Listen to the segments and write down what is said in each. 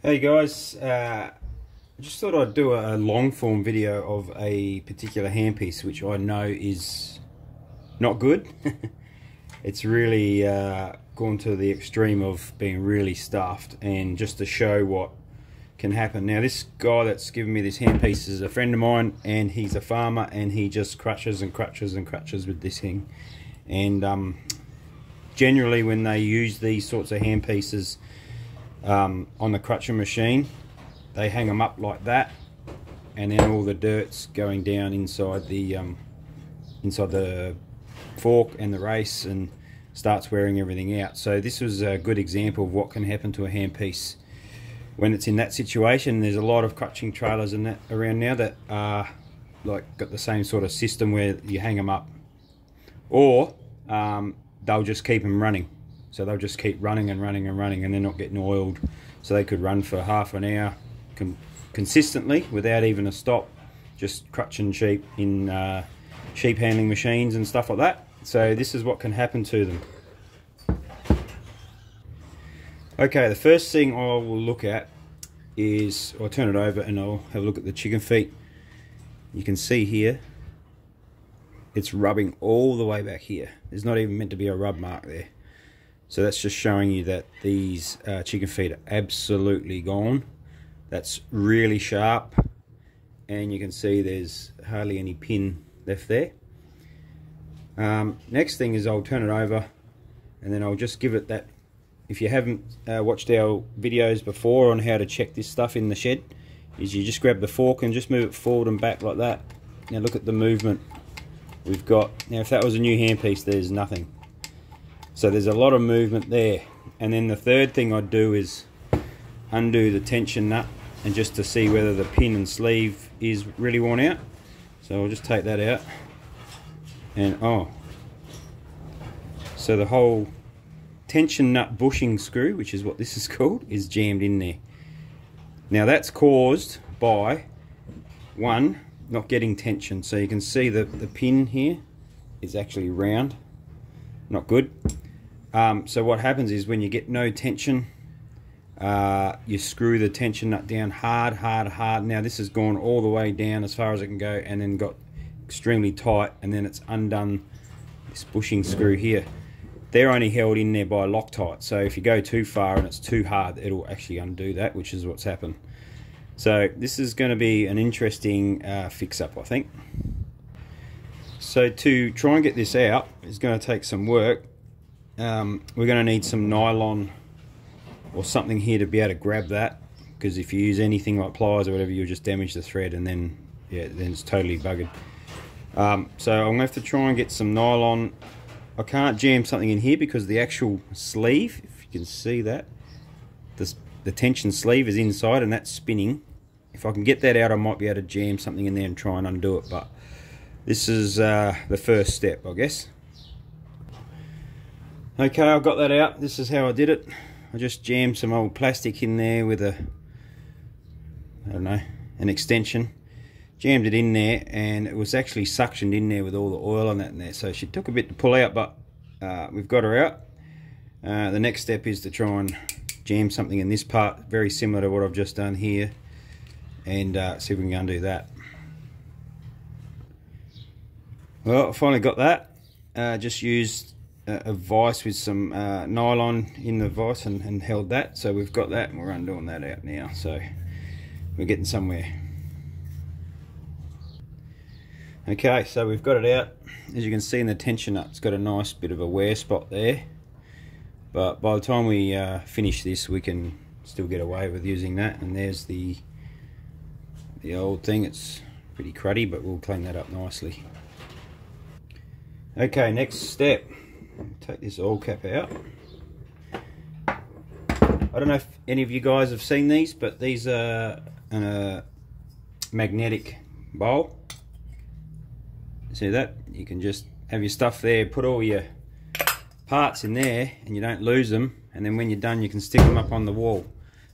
Hey guys, uh, just thought I'd do a long form video of a particular handpiece which I know is not good. it's really uh, gone to the extreme of being really stuffed and just to show what can happen. Now this guy that's given me this handpiece is a friend of mine and he's a farmer and he just crutches and crutches and crutches with this thing and um, generally when they use these sorts of handpieces um, on the crutcher machine. They hang them up like that and then all the dirt's going down inside the um, inside the fork and the race and starts wearing everything out. So this was a good example of what can happen to a handpiece. When it's in that situation there's a lot of crutching trailers in that around now that are like got the same sort of system where you hang them up. Or um, they'll just keep them running so they'll just keep running and running and running and they're not getting oiled. So they could run for half an hour con consistently without even a stop, just crutching sheep in uh, sheep handling machines and stuff like that. So this is what can happen to them. Okay, the first thing I will look at is, I'll turn it over and I'll have a look at the chicken feet. You can see here, it's rubbing all the way back here. There's not even meant to be a rub mark there. So that's just showing you that these uh, chicken feet are absolutely gone. That's really sharp. And you can see there's hardly any pin left there. Um, next thing is I'll turn it over and then I'll just give it that if you haven't uh, watched our videos before on how to check this stuff in the shed is you just grab the fork and just move it forward and back like that now look at the movement we've got now if that was a new handpiece there's nothing so there's a lot of movement there. And then the third thing I'd do is undo the tension nut and just to see whether the pin and sleeve is really worn out. So I'll just take that out. And oh, so the whole tension nut bushing screw, which is what this is called, is jammed in there. Now that's caused by one, not getting tension. So you can see that the pin here is actually round, not good. Um, so what happens is when you get no tension, uh, you screw the tension nut down hard, hard, hard. Now this has gone all the way down as far as it can go and then got extremely tight and then it's undone this bushing screw here. They're only held in there by Loctite. So if you go too far and it's too hard, it'll actually undo that, which is what's happened. So this is going to be an interesting uh, fix-up, I think. So to try and get this out is going to take some work um, we're going to need some nylon or something here to be able to grab that because if you use anything like pliers or whatever you'll just damage the thread and then yeah then it's totally buggered. Um, so I'm going to have to try and get some nylon. I can't jam something in here because the actual sleeve if you can see that this, the tension sleeve is inside and that's spinning. If I can get that out I might be able to jam something in there and try and undo it but this is uh, the first step I guess Okay, I've got that out. This is how I did it. I just jammed some old plastic in there with a, I don't know, an extension. Jammed it in there and it was actually suctioned in there with all the oil on that in there. So she took a bit to pull out, but uh, we've got her out. Uh, the next step is to try and jam something in this part, very similar to what I've just done here. And uh, see if we can undo that. Well, I finally got that. Uh, just used a vise with some uh, nylon in the vise and, and, held that. So we've got that and we're undoing that out now. So we're getting somewhere. Okay so we've got it out. As you can see in the tension nut it's got a nice bit of a wear spot there. But by the time we uh, finish this we can still get away with using that. And there's the the old thing. It's pretty cruddy but we'll clean that up nicely. Okay next step take this oil cap out. I don't know if any of you guys have seen these, but these are a uh, magnetic bowl. See that? You can just have your stuff there, put all your parts in there, and you don't lose them. And then when you're done, you can stick them up on the wall.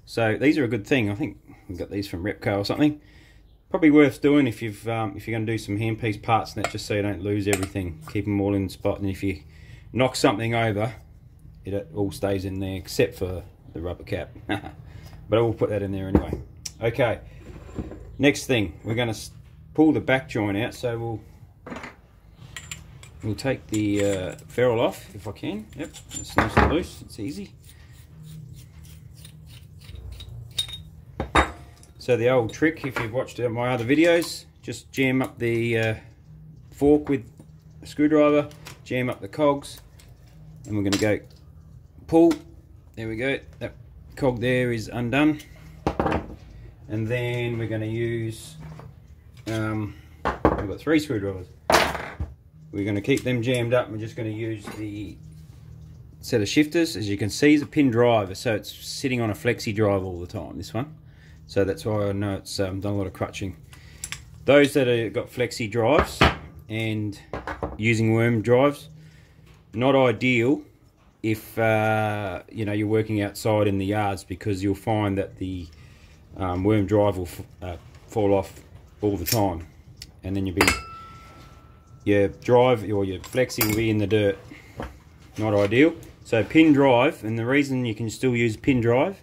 So these are a good thing. I think we got these from Repco or something. Probably worth doing if you've um, if you're going to do some handpiece parts and that, just so you don't lose everything. Keep them all in spot, and if you knock something over, it all stays in there except for the rubber cap. but I will put that in there anyway. Okay, next thing, we're going to pull the back joint out, so we'll we'll take the uh, ferrule off if I can. Yep, it's nice and loose, it's easy. So the old trick, if you've watched my other videos, just jam up the uh, fork with a screwdriver, jam up the cogs, and we're going to go pull. There we go. That cog there is undone. And then we're going to use, um, we've got three screwdrivers. We're going to keep them jammed up. We're just going to use the set of shifters. As you can see, it's a pin driver, so it's sitting on a flexi drive all the time, this one. So that's why I know it's um, done a lot of crutching. Those that have got flexi drives and using worm drives, not ideal if uh, you know you're working outside in the yards because you'll find that the um, worm drive will uh, fall off all the time. And then you'll be your drive or your flexi will be in the dirt. Not ideal. So pin drive and the reason you can still use pin drive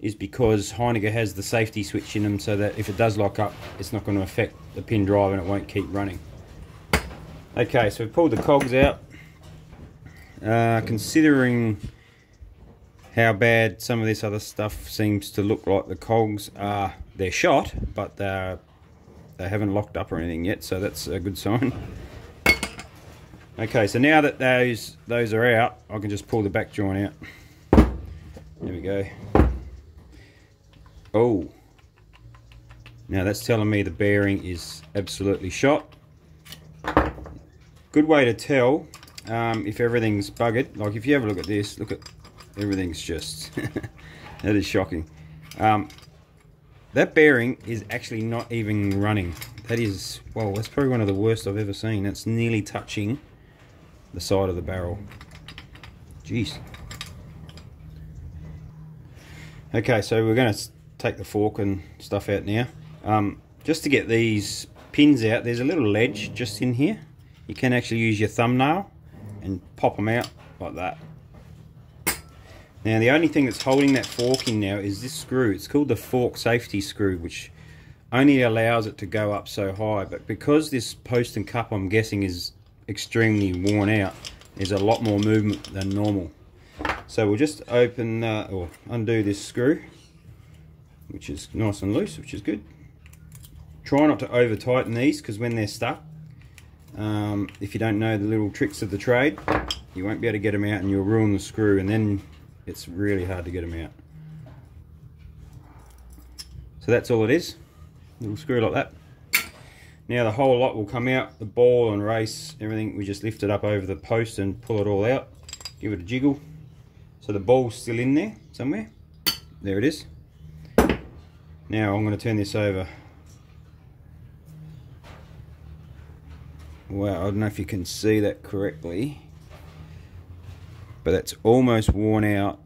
is because Heiniger has the safety switch in them so that if it does lock up, it's not going to affect the pin drive and it won't keep running. Okay, so we've pulled the cogs out. Uh, considering how bad some of this other stuff seems to look like the cogs are, they're shot, but they're, they haven't locked up or anything yet, so that's a good sign. Okay, so now that those those are out, I can just pull the back joint out. There we go. Oh. Now that's telling me the bearing is absolutely shot. Good way to tell um, if everything's buggered. Like if you have a look at this, look at everything's just, that is shocking. Um, that bearing is actually not even running. That is, well, that's probably one of the worst I've ever seen. It's nearly touching the side of the barrel. Jeez. Okay, so we're going to take the fork and stuff out now. Um, just to get these pins out, there's a little ledge just in here. You can actually use your thumbnail and pop them out like that. Now the only thing that's holding that fork in now is this screw. It's called the fork safety screw, which only allows it to go up so high. But because this post and cup, I'm guessing, is extremely worn out, there's a lot more movement than normal. So we'll just open uh, or undo this screw which is nice and loose, which is good. Try not to over tighten these because when they're stuck, um, if you don't know the little tricks of the trade, you won't be able to get them out and you'll ruin the screw and then it's really hard to get them out. So that's all it is, little screw like that. Now the whole lot will come out, the ball and race, everything, we just lift it up over the post and pull it all out, give it a jiggle. So the ball's still in there somewhere, there it is. Now I'm going to turn this over. Wow, I don't know if you can see that correctly. But that's almost worn out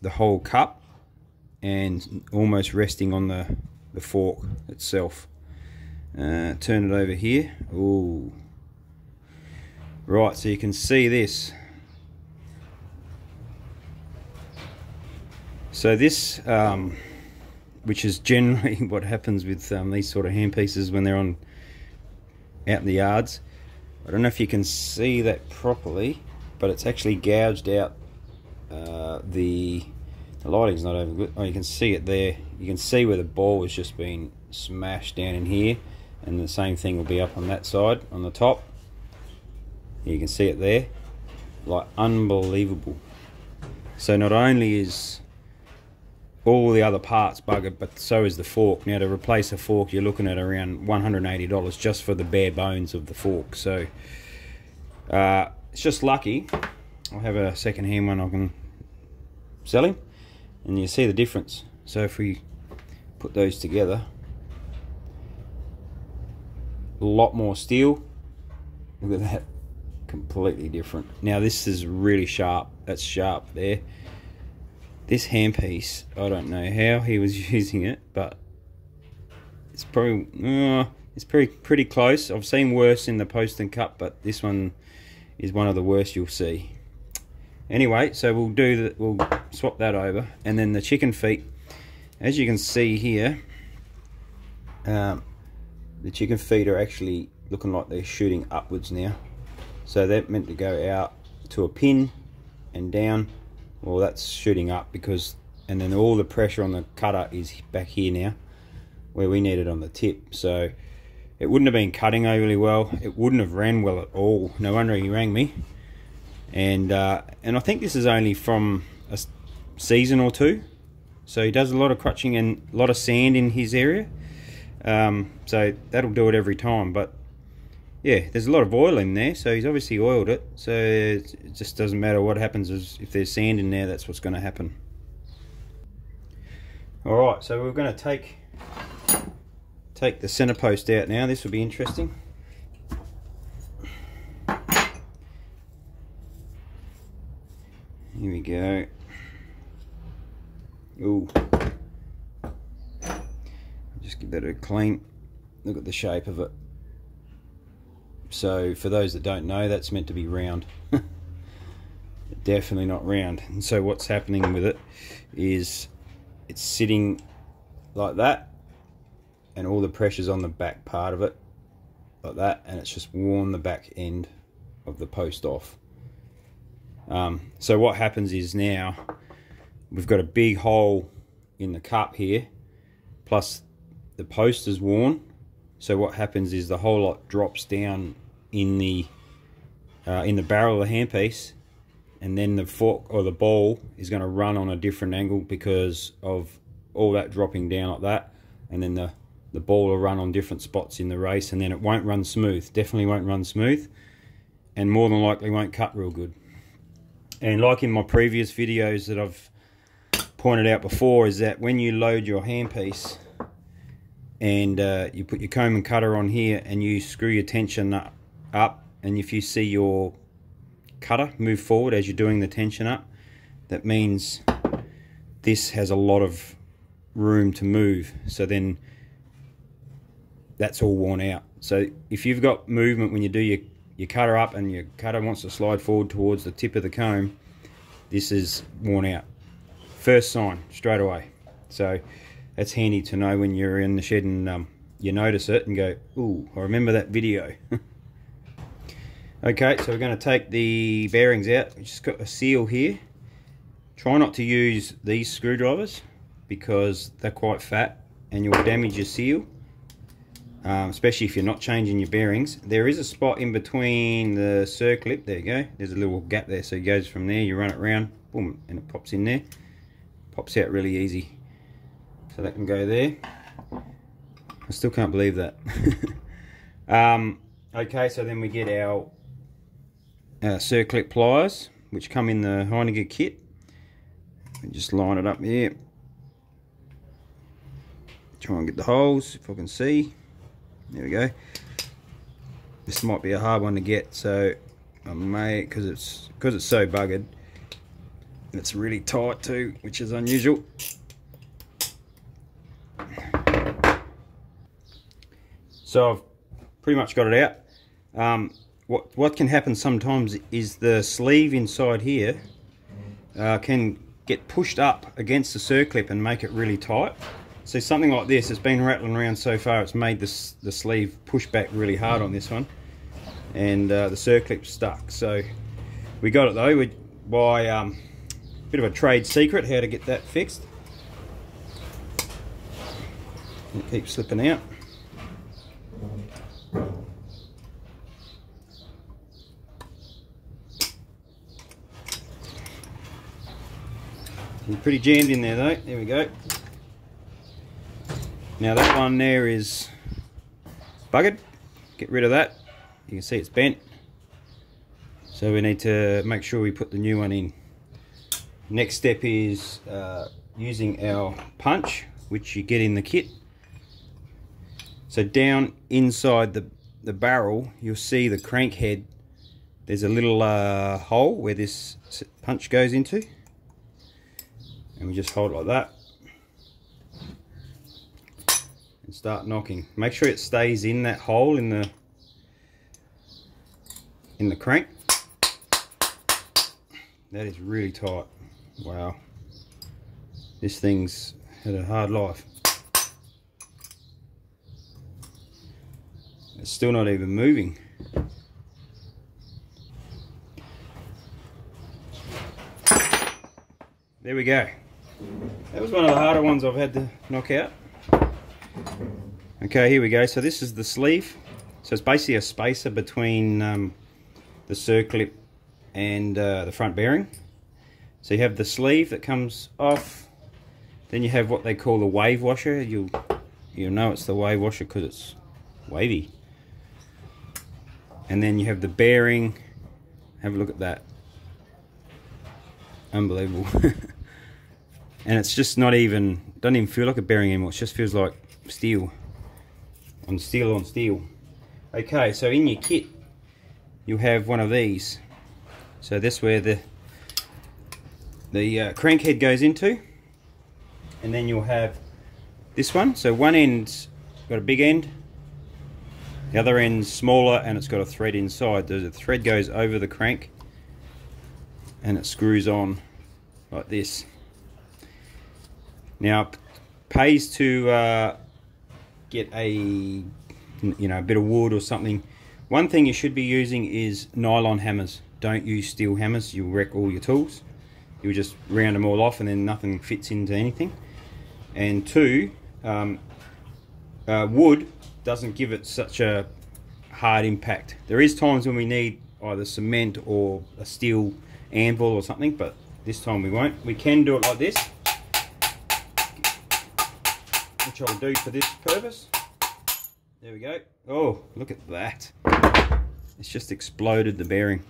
the whole cup and almost resting on the, the fork itself. Uh, turn it over here. Ooh. Right, so you can see this. So this um, which is generally what happens with um, these sort of handpieces when they're on out in the yards. I don't know if you can see that properly, but it's actually gouged out uh, the the lighting's not over good. Oh, you can see it there. You can see where the ball has just been smashed down in here, and the same thing will be up on that side on the top. You can see it there, like unbelievable. So not only is all the other parts buggered, but so is the fork. Now to replace a fork, you're looking at around $180 just for the bare bones of the fork. So uh, it's just lucky. I'll have a second-hand one I can sell him, and you see the difference. So if we put those together, a lot more steel. Look at that, completely different. Now this is really sharp. That's sharp there. This handpiece, I don't know how he was using it, but it's probably uh, it's pretty pretty close. I've seen worse in the post and cup, but this one is one of the worst you'll see. Anyway, so we'll do the, we'll swap that over, and then the chicken feet. As you can see here, um, the chicken feet are actually looking like they're shooting upwards now. So they're meant to go out to a pin and down. Well, that's shooting up because, and then all the pressure on the cutter is back here now, where we need it on the tip. So it wouldn't have been cutting overly well. It wouldn't have ran well at all. No wonder he rang me. And uh, and I think this is only from a season or two. So he does a lot of crutching and a lot of sand in his area. Um, so that'll do it every time. But yeah, there's a lot of oil in there, so he's obviously oiled it. So it just doesn't matter what happens. If there's sand in there, that's what's going to happen. All right, so we're going to take take the center post out now. This will be interesting. Here we go. Ooh. Just give that a clean. Look at the shape of it. So for those that don't know, that's meant to be round. Definitely not round. And so what's happening with it is it's sitting like that and all the pressure's on the back part of it like that and it's just worn the back end of the post off. Um, so what happens is now we've got a big hole in the cup here plus the post is worn so what happens is the whole lot drops down in the uh, in the barrel of the handpiece and then the fork or the ball is going to run on a different angle because of all that dropping down like that and then the the ball will run on different spots in the race and then it won't run smooth definitely won't run smooth and more than likely won't cut real good. And like in my previous videos that I've pointed out before is that when you load your handpiece and uh, you put your comb and cutter on here and you screw your tension up, and if you see your cutter move forward as you're doing the tension up that means this has a lot of room to move. So then that's all worn out. So if you've got movement when you do your, your cutter up and your cutter wants to slide forward towards the tip of the comb this is worn out. First sign straight away. So that's handy to know when you're in the shed and um, you notice it and go, ooh, I remember that video. okay, so we're going to take the bearings out. We've just got a seal here. Try not to use these screwdrivers because they're quite fat and you'll damage your seal. Um, especially if you're not changing your bearings. There is a spot in between the circlip, there you go, there's a little gap there, so it goes from there, you run it around, boom, and it pops in there. Pops out really easy. So that can go there. I still can't believe that. um, okay, so then we get our, our circlip pliers, which come in the Heiniger kit. And just line it up here. Try and get the holes, if I can see. There we go. This might be a hard one to get, so I may, because it's because it's so buggered. It's really tight too, which is unusual. So I've pretty much got it out. Um, what, what can happen sometimes is the sleeve inside here uh, can get pushed up against the circlip and make it really tight. So something like this, it's been rattling around so far, it's made this, the sleeve push back really hard on this one. And uh, the circlip's stuck. So we got it though we, by um, a bit of a trade secret how to get that fixed. It keeps slipping out. Pretty jammed in there though. There we go. Now that one there is buggered. Get rid of that. You can see it's bent. So we need to make sure we put the new one in. Next step is uh, using our punch, which you get in the kit. So down inside the, the barrel, you'll see the crank head. There's a little uh, hole where this punch goes into and we just hold like that and start knocking make sure it stays in that hole in the in the crank. that is really tight. Wow. This thing's had a hard life. It's still not even moving. There we go. That was one of the harder ones I've had to knock out. Okay, here we go. So this is the sleeve. So it's basically a spacer between um, the circlip and uh, the front bearing. So you have the sleeve that comes off. Then you have what they call the wave washer. You'll you'll know it's the wave washer because it's wavy. And then you have the bearing. Have a look at that. Unbelievable. and it's just not even doesn't even feel like a bearing anymore. It just feels like steel on steel on steel. Okay, so in your kit you'll have one of these. So that's where the the uh, crankhead goes into and then you'll have this one so one end's got a big end the other end's smaller and it's got a thread inside the thread goes over the crank and it screws on like this now pays to uh, get a you know a bit of wood or something. One thing you should be using is nylon hammers. Don't use steel hammers. You'll wreck all your tools. You'll just round them all off and then nothing fits into anything. And two um, uh, wood doesn't give it such a hard impact. There is times when we need either cement or a steel anvil or something but this time we won't. We can do it like this which I'll do for this purpose there we go oh look at that it's just exploded the bearing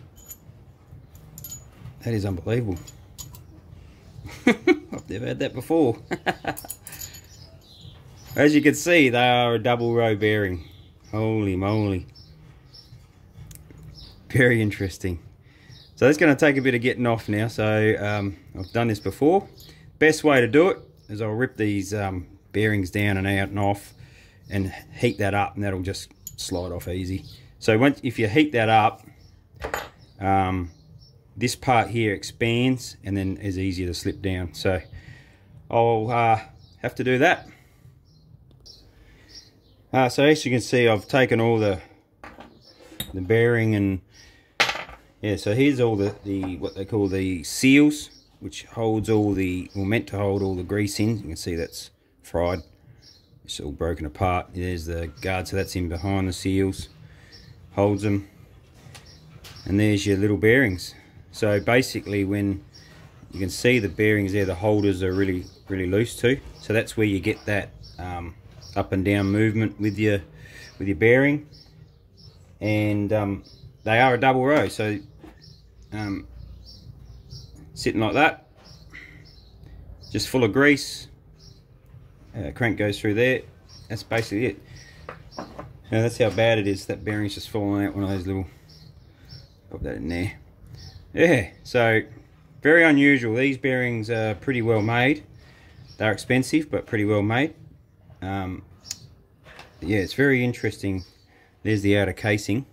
that is unbelievable I've never had that before. As you can see, they are a double row bearing. Holy moly. Very interesting. So that's going to take a bit of getting off now. So um, I've done this before. Best way to do it is I'll rip these um, bearings down and out and off and heat that up and that'll just slide off easy. So once, if you heat that up, um, this part here expands and then is easier to slip down. So I'll uh, have to do that. Uh, so as you can see, I've taken all the the bearing and yeah. So here's all the the what they call the seals, which holds all the or meant to hold all the grease in. You can see that's fried. It's all broken apart. There's the guard, so that's in behind the seals. Holds them. And there's your little bearings. So basically when you can see the bearings there, the holders are really, really loose too. So that's where you get that um, up and down movement with your, with your bearing. And um, they are a double row. So um, sitting like that, just full of grease. Uh, crank goes through there. That's basically it. Now that's how bad it is. That bearing's just falling out one of those little. Put that in there. Yeah so very unusual. These bearings are pretty well made. They're expensive but pretty well made. Um, yeah it's very interesting. There's the outer casing.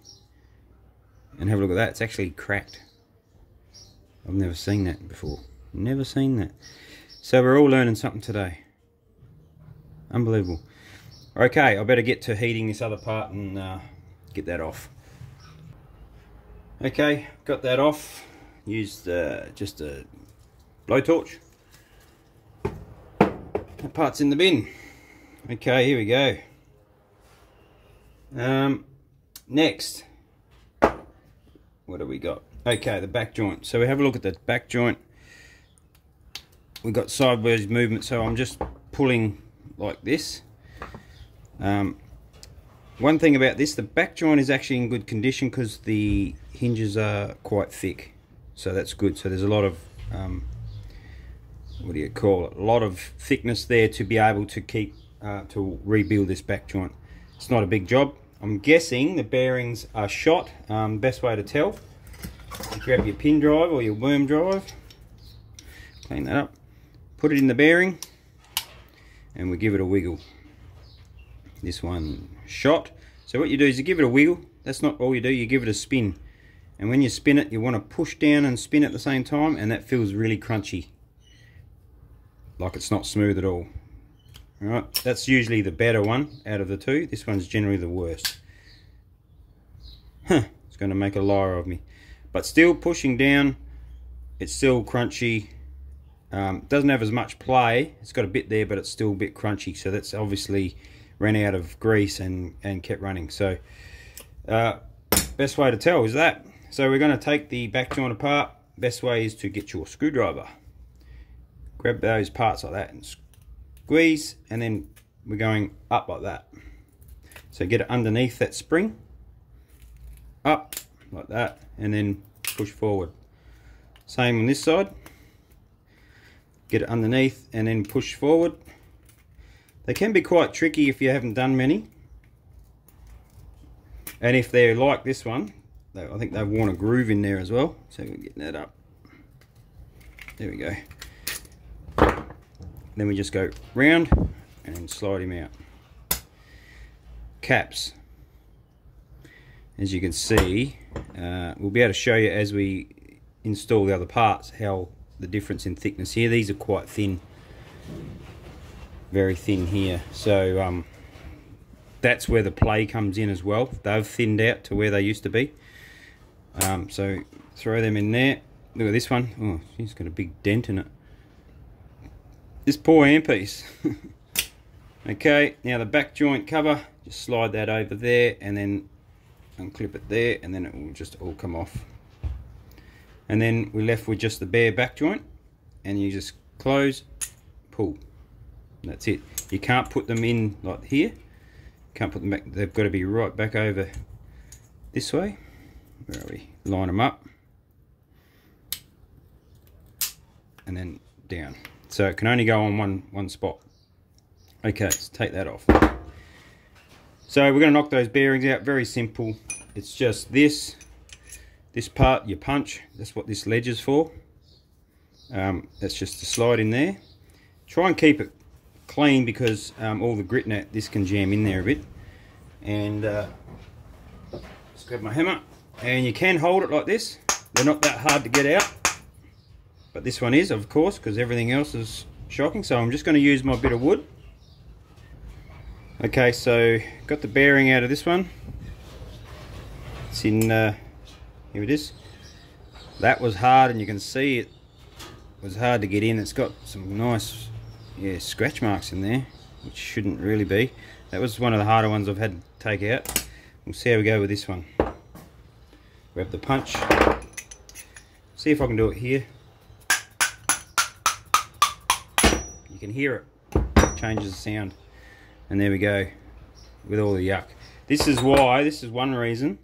And have a look at that. It's actually cracked. I've never seen that before. Never seen that. So we're all learning something today unbelievable okay I better get to heating this other part and uh, get that off Okay, got that off. Used uh, just a blowtorch. That part's in the bin. Okay, here we go. Um, next, what do we got? Okay, the back joint. So we have a look at the back joint. We've got sideways movement, so I'm just pulling like this. Um, one thing about this, the back joint is actually in good condition because the hinges are quite thick. So that's good. So there's a lot of, um, what do you call it? A lot of thickness there to be able to keep, uh, to rebuild this back joint. It's not a big job. I'm guessing the bearings are shot. Um, best way to tell, you grab your pin drive or your worm drive, clean that up, put it in the bearing, and we give it a wiggle this one shot. So what you do is you give it a wiggle. That's not all you do. You give it a spin. and when you spin it you want to push down and spin at the same time and that feels really crunchy like it's not smooth at all all right that's usually the better one out of the two this one's generally the worst huh it's going to make a liar of me but still pushing down it's still crunchy um, doesn't have as much play. It's got a bit there but it's still a bit crunchy. So that's obviously ran out of grease and and kept running. So uh, best way to tell is that. So we're going to take the back joint apart. Best way is to get your screwdriver. Grab those parts like that and squeeze and then we're going up like that. So get it underneath that spring. Up like that and then push forward. Same on this side get it underneath and then push forward. They can be quite tricky if you haven't done many. And if they're like this one I think they've worn a groove in there as well. So we're getting that up. There we go. Then we just go round and slide him out. Caps. As you can see uh, we'll be able to show you as we install the other parts how the difference in thickness here. These are quite thin very thin here. So um, that's where the play comes in as well. They've thinned out to where they used to be. Um, so throw them in there. Look at this one. Oh she's got a big dent in it. This poor handpiece okay now the back joint cover just slide that over there and then unclip it there and then it will just all come off and then we're left with just the bare back joint. And you just close pull. That's it. You can't put them in like here. Can't put them back. They've got to be right back over this way. Where are we? Line them up. And then down. So it can only go on one one spot. Okay let's take that off. So we're going to knock those bearings out. Very simple. It's just this this part you punch that's what this ledge is for. Um, that's just to slide in there. Try and keep it clean because um, all the grit net this can jam in there a bit. And uh, just grab my hammer. And you can hold it like this. They're not that hard to get out. But this one is of course because everything else is shocking. So I'm just going to use my bit of wood. Okay so got the bearing out of this one. It's in uh, here it is. That was hard and you can see it was hard to get in. It's got some nice yeah scratch marks in there which shouldn't really be. That was one of the harder ones I've had to take out. We'll see how we go with this one. Grab the punch. See if I can do it here. You can hear it. Changes the sound. And there we go with all the yuck. This is why this is one reason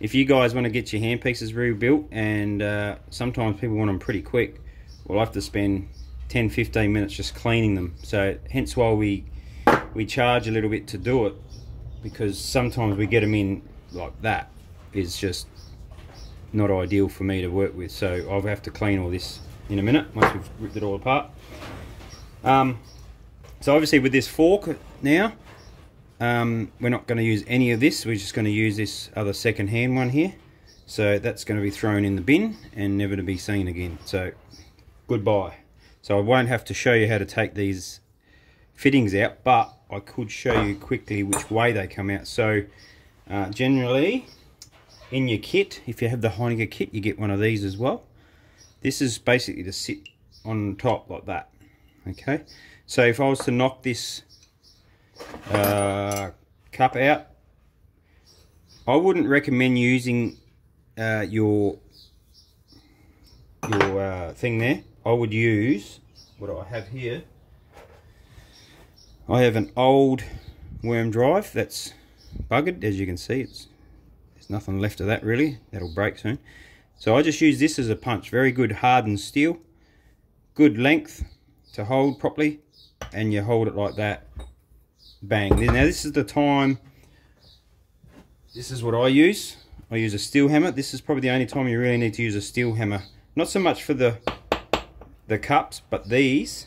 if you guys want to get your handpieces rebuilt and uh, sometimes people want them pretty quick we'll have to spend 10 15 minutes just cleaning them. So hence why we we charge a little bit to do it because sometimes we get them in like that is just not ideal for me to work with. So I'll have to clean all this in a minute once we've ripped it all apart. Um, so obviously with this fork now um, we're not going to use any of this. We're just going to use this other second hand one here. So that's going to be thrown in the bin and never to be seen again. So goodbye. So I won't have to show you how to take these fittings out but I could show you quickly which way they come out. So uh, generally in your kit if you have the Heiniger kit you get one of these as well. This is basically to sit on top like that okay? So if I was to knock this uh, cup out. I wouldn't recommend using uh, your your uh, thing there. I would use what I have here? I have an old worm drive that's buggered as you can see. It's there's nothing left of that really. That'll break soon. So I just use this as a punch. Very good hardened steel. Good length to hold properly and you hold it like that bang now this is the time this is what I use I use a steel hammer this is probably the only time you really need to use a steel hammer not so much for the the cups but these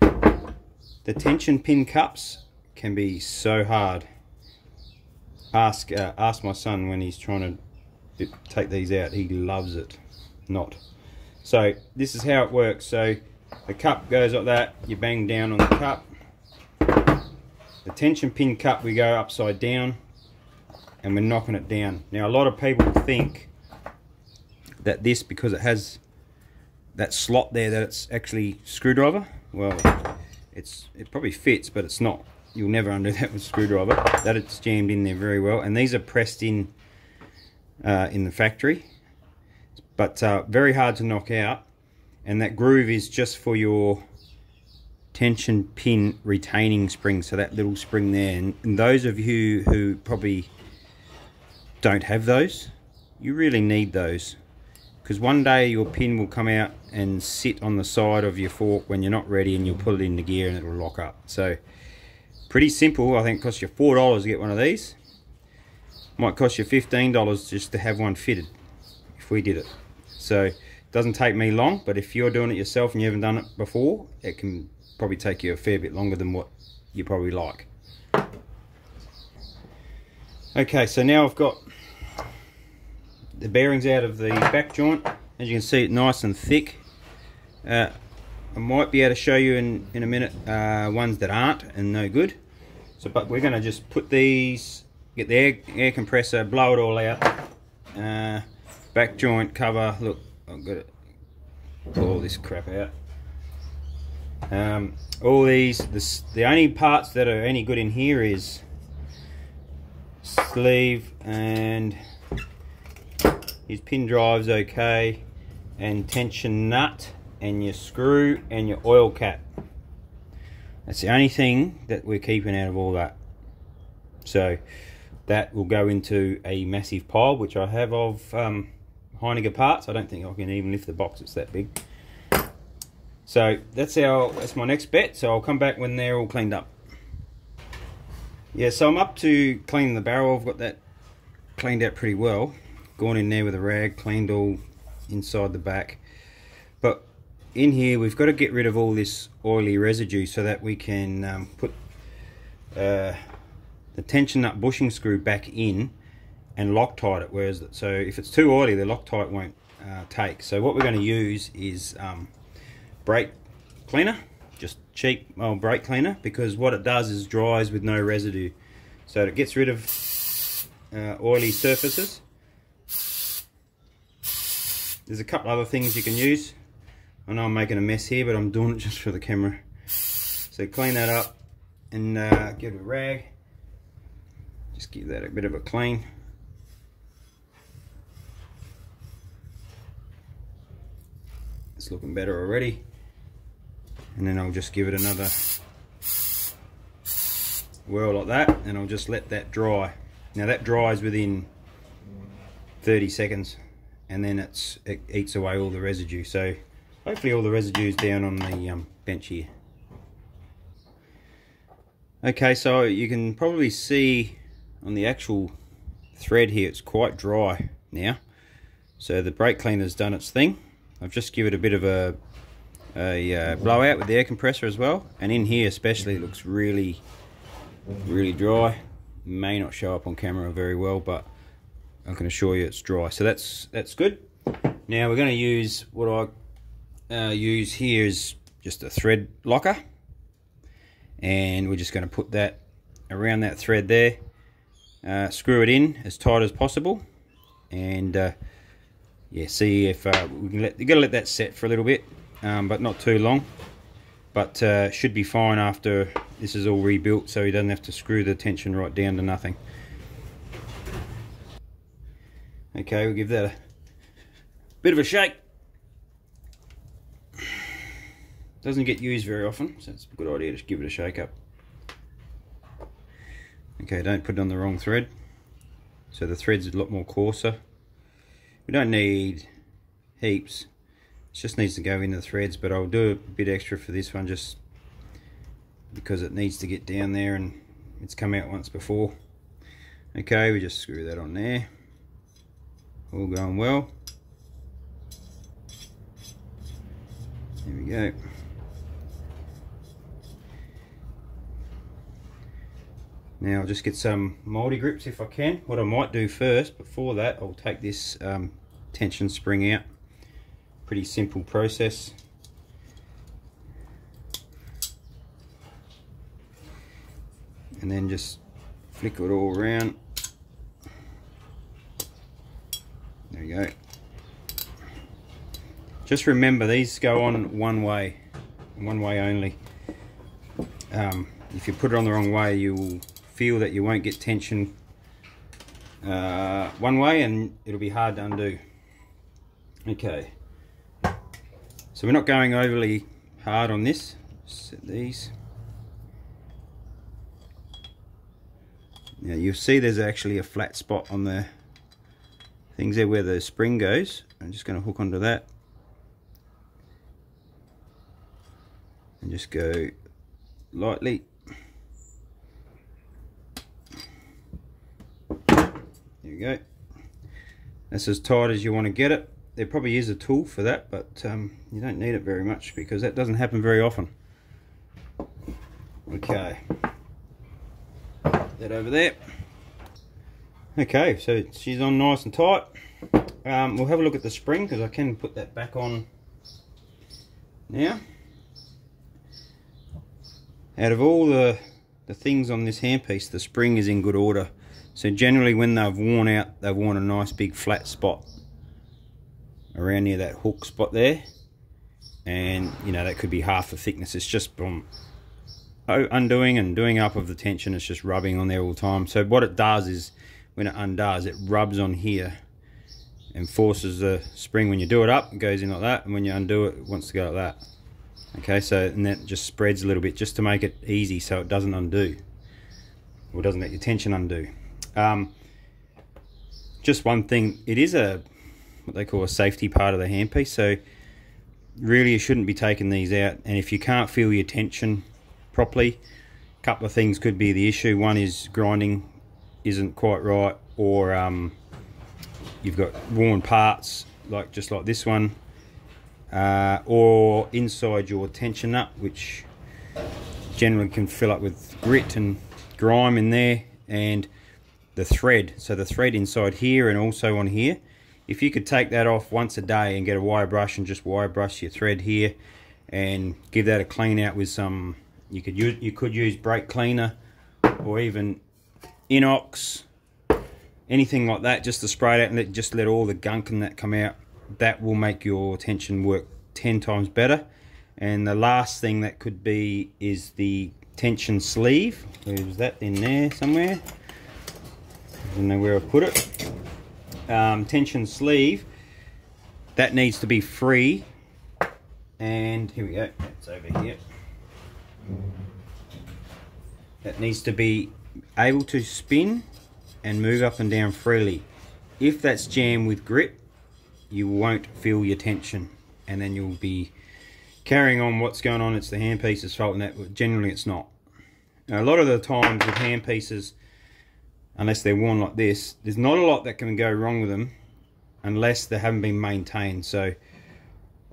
the tension pin cups can be so hard ask uh, ask my son when he's trying to take these out. He loves it. Not. So this is how it works. So the cup goes like that. You bang down on the cup. The tension pin cup we go upside down and we're knocking it down. Now a lot of people think that this, because it has that slot there, that it's actually screwdriver. Well, it's it probably fits, but it's not. You'll never undo that with screwdriver. That it's jammed in there very well. And these are pressed in uh, in the factory, but uh, very hard to knock out. And that groove is just for your tension pin retaining spring so that little spring there. And, and, those of you who probably don't have those you really need those. Because one day your pin will come out and sit on the side of your fork when you're not ready and you'll put it in the gear and it will lock up. So pretty simple. I think it costs you four dollars to get one of these. Might cost you $15 just to have one fitted if we did it. So it doesn't take me long but if you're doing it yourself and you haven't done it before it can probably take you a fair bit longer than what you probably like. Okay, so now I've got the bearings out of the back joint. As you can see, it's nice and thick. Uh, I might be able to show you in, in a minute uh, ones that aren't and no good. So, but we're going to just put these, get the air, air compressor, blow it all out. Uh, back joint cover, look, I've got to pull all this crap out. Um, all these, this, the only parts that are any good in here is sleeve and his pin drive's okay and tension nut and your screw and your oil cap. That's the only thing that we're keeping out of all that. So that will go into a massive pile, which I have of um, Heiniger parts. I don't think I can even lift the box, it's that big. So that's our that's my next bet. So I'll come back when they're all cleaned up. Yeah, so I'm up to cleaning the barrel. I've got that cleaned out pretty well. Gone in there with a rag, cleaned all inside the back. But in here we've got to get rid of all this oily residue so that we can um, put uh, the tension nut bushing screw back in and Loctite it. Whereas so if it's too oily, the Loctite won't uh, take. So what we're going to use is um, brake cleaner just cheap old brake cleaner because what it does is dries with no residue. So it gets rid of uh, oily surfaces. There's a couple other things you can use. I know I'm making a mess here but I'm doing it just for the camera. So clean that up and uh, give it a rag. Just give that a bit of a clean. It's looking better already and then I'll just give it another whirl like that and I'll just let that dry. Now that dries within 30 seconds and then it's it eats away all the residue. So hopefully all the residue is down on the um, bench here. Okay so you can probably see on the actual thread here it's quite dry now. So the brake cleaner's done its thing. I've just given it a bit of a a uh, blowout with the air compressor as well. And in here especially it looks really really dry. May not show up on camera very well but I can assure you it's dry. So that's that's good. Now we're going to use what I uh, use here is just a thread locker. And we're just going to put that around that thread there. Uh, screw it in as tight as possible. And uh, yeah see if uh, we can let you got to let that set for a little bit um, but not too long. But uh, should be fine after this is all rebuilt, so he doesn't have to screw the tension right down to nothing. Okay, we'll give that a bit of a shake. Doesn't get used very often, so it's a good idea to give it a shake up. Okay, don't put it on the wrong thread. So the thread's a lot more coarser. We don't need heaps. It just needs to go in the threads, but I'll do a bit extra for this one just because it needs to get down there and it's come out once before. Okay, we just screw that on there. All going well. There we go. Now I'll just get some multi grips if I can. What I might do first, before that, I'll take this um, tension spring out. Pretty simple process. And then just flick it all around. There you go. Just remember these go on one way, one way only. Um, if you put it on the wrong way, you will feel that you won't get tension uh, one way and it'll be hard to undo. Okay, so we're not going overly hard on this. Set these. Now you'll see there's actually a flat spot on the things there where the spring goes. I'm just going to hook onto that. And just go lightly There you go. That's as tight as you want to get it. There probably is a tool for that, but um, you don't need it very much because that doesn't happen very often. Okay. That over there. Okay, so she's on nice and tight. Um, we'll have a look at the spring because I can put that back on now. Out of all the, the things on this handpiece, the spring is in good order. So generally when they've worn out, they've worn a nice big flat spot around near that hook spot there. And, you know, that could be half the thickness. It's just from undoing and doing up of the tension. It's just rubbing on there all the time. So what it does is, when it undoes, it rubs on here and forces the spring. When you do it up, it goes in like that. And when you undo it, it wants to go like that. Okay, so, and that just spreads a little bit just to make it easy so it doesn't undo. Or doesn't let your tension undo. Um, just one thing, it is a what they call a safety part of the handpiece, so really you shouldn't be taking these out. And if you can't feel your tension properly, a couple of things could be the issue. One is grinding isn't quite right, or um, you've got worn parts like just like this one, uh, or inside your tension nut, which generally can fill up with grit and grime in there, and the thread. So the thread inside here and also on here. If you could take that off once a day and get a wire brush and just wire brush your thread here and give that a clean out with some, you could use, you could use brake cleaner or even inox, anything like that, just to spray it out and let, just let all the gunk and that come out. That will make your tension work 10 times better. And the last thing that could be is the tension sleeve. There's that in there somewhere I don't know where I put it. Um, tension sleeve. That needs to be free. And here we go. It's over here. That needs to be able to spin and move up and down freely. If that's jammed with grit, you won't feel your tension and then you'll be carrying on what's going on. It's the handpiece's fault and that generally it's not. Now, a lot of the times with handpieces, unless they're worn like this, there's not a lot that can go wrong with them unless they haven't been maintained. So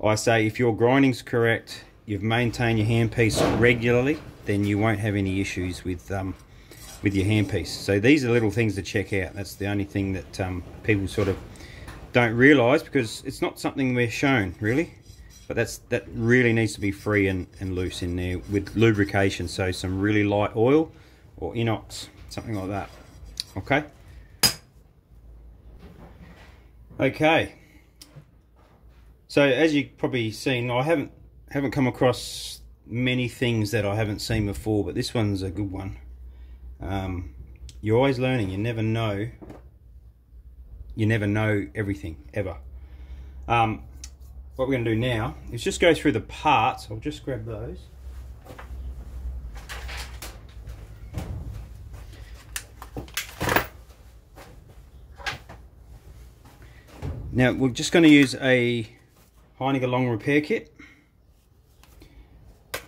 I say if your grinding's correct, you've maintained your handpiece regularly, then you won't have any issues with um, with your handpiece. So these are little things to check out. That's the only thing that um, people sort of don't realise because it's not something we're shown really. But that's that really needs to be free and, and loose in there with lubrication. So some really light oil or inox, something like that okay. Okay. So as you probably seen I haven't haven't come across many things that I haven't seen before but this one's a good one. Um, you're always learning. You never know. You never know everything ever. Um, what we're going to do now is just go through the parts. I'll just grab those Now we're just going to use a Heiniger long repair kit.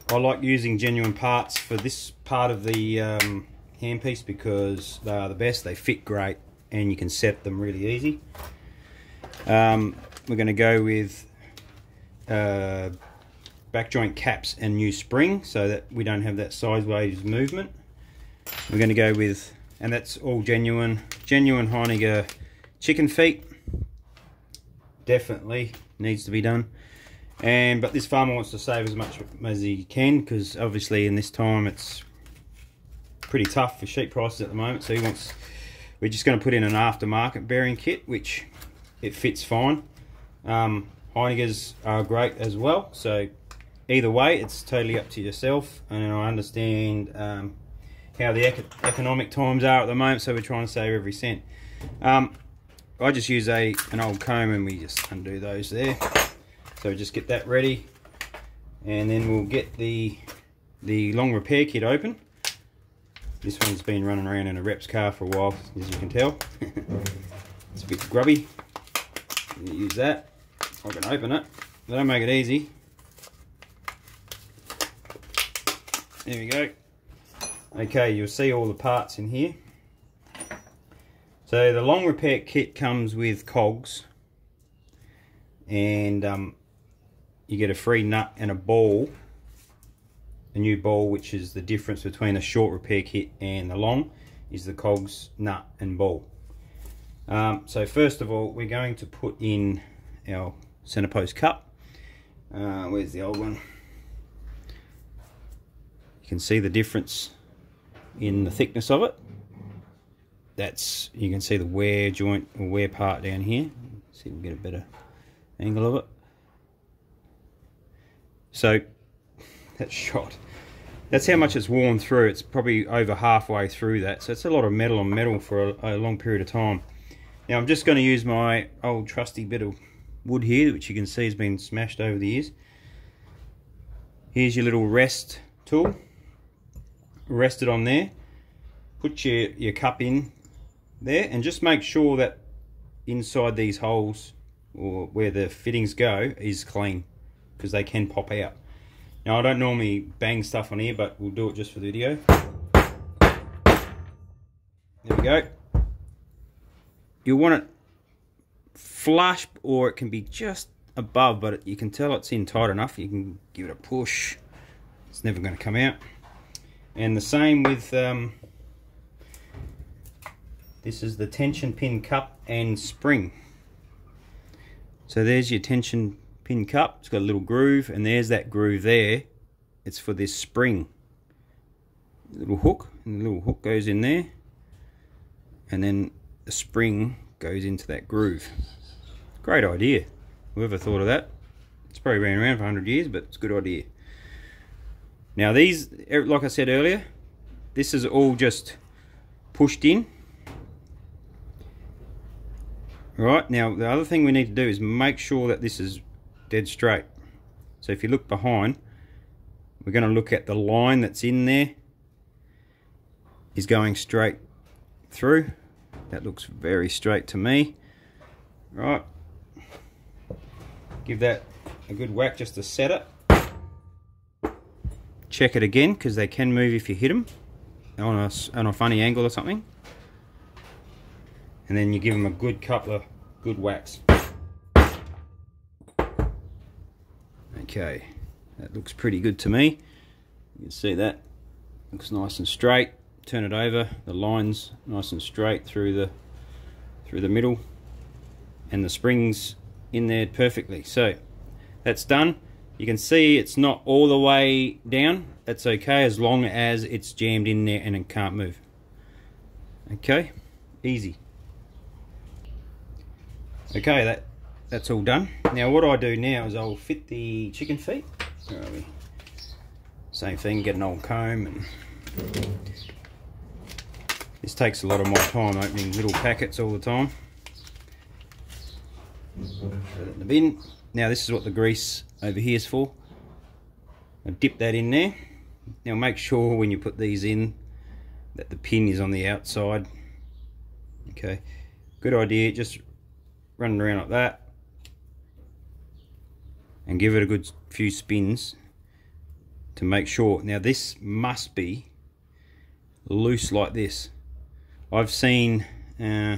I like using genuine parts for this part of the um, handpiece because they are the best, they fit great and you can set them really easy. Um, we're going to go with uh, back joint caps and new spring so that we don't have that sideways movement. We're going to go with, and that's all genuine, genuine Heiniger chicken feet. Definitely needs to be done. And but this farmer wants to save as much as he can because obviously in this time it's pretty tough for sheep prices at the moment. So he wants, we're just going to put in an aftermarket bearing kit, which it fits fine. Um, are great as well. So either way, it's totally up to yourself. And I understand um, how the ec economic times are at the moment, so we're trying to save every cent. Um, I just use a an old comb and we just undo those there. So just get that ready, and then we'll get the the long repair kit open. This one's been running around in a rep's car for a while, as you can tell. it's a bit grubby. Use that. I can open it. They don't make it easy. There we go. Okay, you'll see all the parts in here. So the long repair kit comes with cogs and um, you get a free nut and a ball a new ball which is the difference between a short repair kit and the long is the cogs nut and ball. Um, so first of all we're going to put in our center post cup. Uh, where's the old one? You can see the difference in the thickness of it that's you can see the wear joint or wear part down here. See if we get a better angle of it. So that's shot. That's how much it's worn through. It's probably over halfway through that. So it's a lot of metal on metal for a, a long period of time. Now I'm just going to use my old trusty bit of wood here which you can see has been smashed over the years. Here's your little rest tool. Rest it on there. Put your, your cup in there and just make sure that inside these holes or where the fittings go is clean because they can pop out. Now I don't normally bang stuff on here but we'll do it just for the video. There we go. You want it flush or it can be just above but you can tell it's in tight enough you can give it a push it's never going to come out and the same with um, this is the tension pin cup and spring. So there's your tension pin cup. It's got a little groove and there's that groove there. It's for this spring. Little hook and the little hook goes in there. And then the spring goes into that groove. Great idea. Whoever thought of that? It's probably been around for 100 years, but it's a good idea. Now these, like I said earlier, this is all just pushed in Right, now the other thing we need to do is make sure that this is dead straight. So if you look behind, we're going to look at the line that's in there is going straight through. That looks very straight to me. Right, give that a good whack just to set it. Check it again because they can move if you hit them on a, on a funny angle or something and then you give them a good couple of good whacks. Okay, that looks pretty good to me. You can see that looks nice and straight. Turn it over, the lines nice and straight through the through the middle, and the springs in there perfectly. So that's done. You can see it's not all the way down. That's okay as long as it's jammed in there and it can't move. Okay, easy. Okay, that that's all done. Now what I do now is I'll fit the chicken feet. Same thing, get an old comb and this takes a lot of my time opening little packets all the time. In the bin. Now this is what the grease over here is for. I dip that in there. Now make sure when you put these in that the pin is on the outside. Okay, good idea. Just running around like that and give it a good few spins to make sure. Now this must be loose like this. I've seen uh,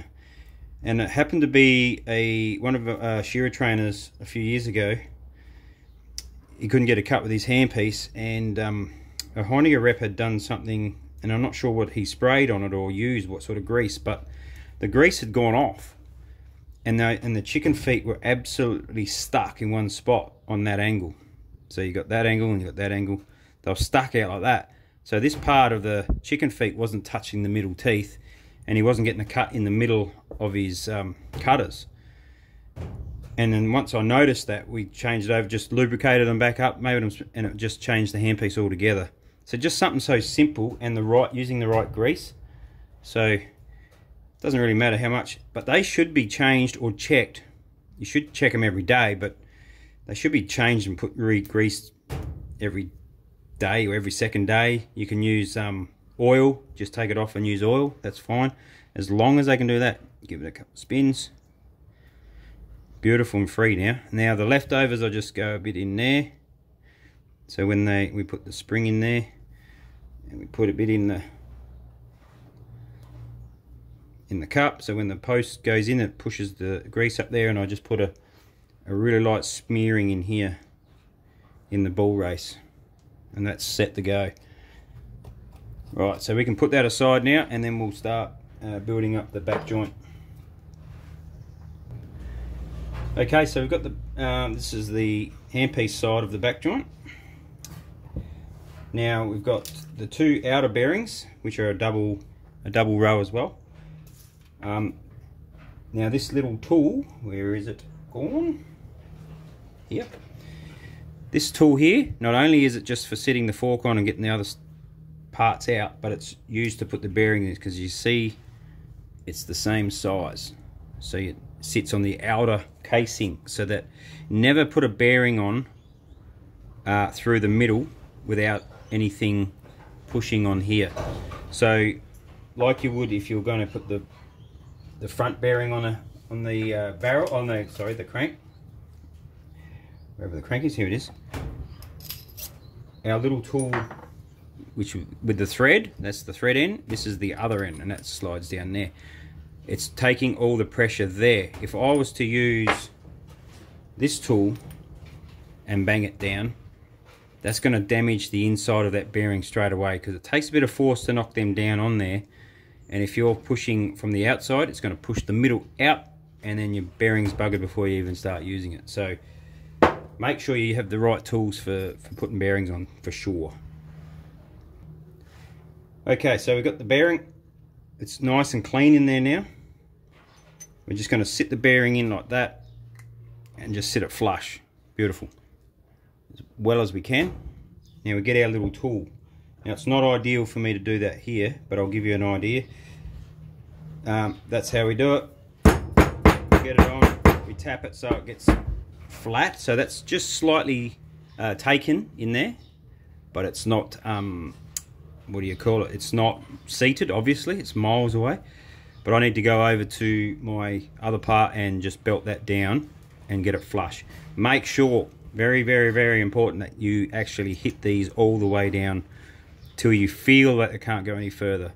and it happened to be a one of uh, shearer trainers a few years ago. He couldn't get a cut with his handpiece and um, a Heiniger rep had done something and I'm not sure what he sprayed on it or used, what sort of grease, but the grease had gone off, and the and the chicken feet were absolutely stuck in one spot on that angle. So you got that angle and you got that angle. They were stuck out like that. So this part of the chicken feet wasn't touching the middle teeth, and he wasn't getting a cut in the middle of his um, cutters. And then once I noticed that, we changed it over, just lubricated them back up, made them, and it just changed the handpiece altogether. So just something so simple and the right using the right grease. So doesn't really matter how much, but they should be changed or checked. You should check them every day, but they should be changed and put re-greased every day or every second day. You can use um, oil, just take it off and use oil. That's fine. As long as they can do that, give it a couple of spins beautiful and free now. Now the leftovers, I just go a bit in there. So when they we put the spring in there, and we put a bit in the in the cup. So when the post goes in, it pushes the grease up there, and I just put a a really light smearing in here in the bull race, and that's set to go. Right, so we can put that aside now, and then we'll start uh, building up the back joint. Okay, so we've got the, um, this is the handpiece side of the back joint. Now we've got the two outer bearings, which are a double, a double row as well. Um, now this little tool, where is it gone? Here. This tool here, not only is it just for sitting the fork on and getting the other parts out, but it's used to put the bearing in because you see it's the same size. So it sits on the outer casing so that never put a bearing on uh, through the middle without anything pushing on here. So like you would if you were going to put the the front bearing on a on the uh, barrel on the sorry the crank wherever the crank is here it is our little tool which with the thread that's the thread end this is the other end and that slides down there it's taking all the pressure there. If I was to use this tool and bang it down, that's going to damage the inside of that bearing straight away because it takes a bit of force to knock them down on there. And if you're pushing from the outside, it's going to push the middle out and then your bearing's buggered before you even start using it. So make sure you have the right tools for, for putting bearings on for sure. Okay, so we've got the bearing it's nice and clean in there now. We're just going to sit the bearing in like that and just sit it flush. Beautiful. As well as we can. Now we get our little tool. Now it's not ideal for me to do that here, but I'll give you an idea. Um, that's how we do it. Get it on, we tap it so it gets flat. So that's just slightly uh, taken in there, but it's not um, what do you call it? It's not seated, obviously, it's miles away. But I need to go over to my other part and just belt that down and get it flush. Make sure, very, very, very important that you actually hit these all the way down till you feel that it can't go any further.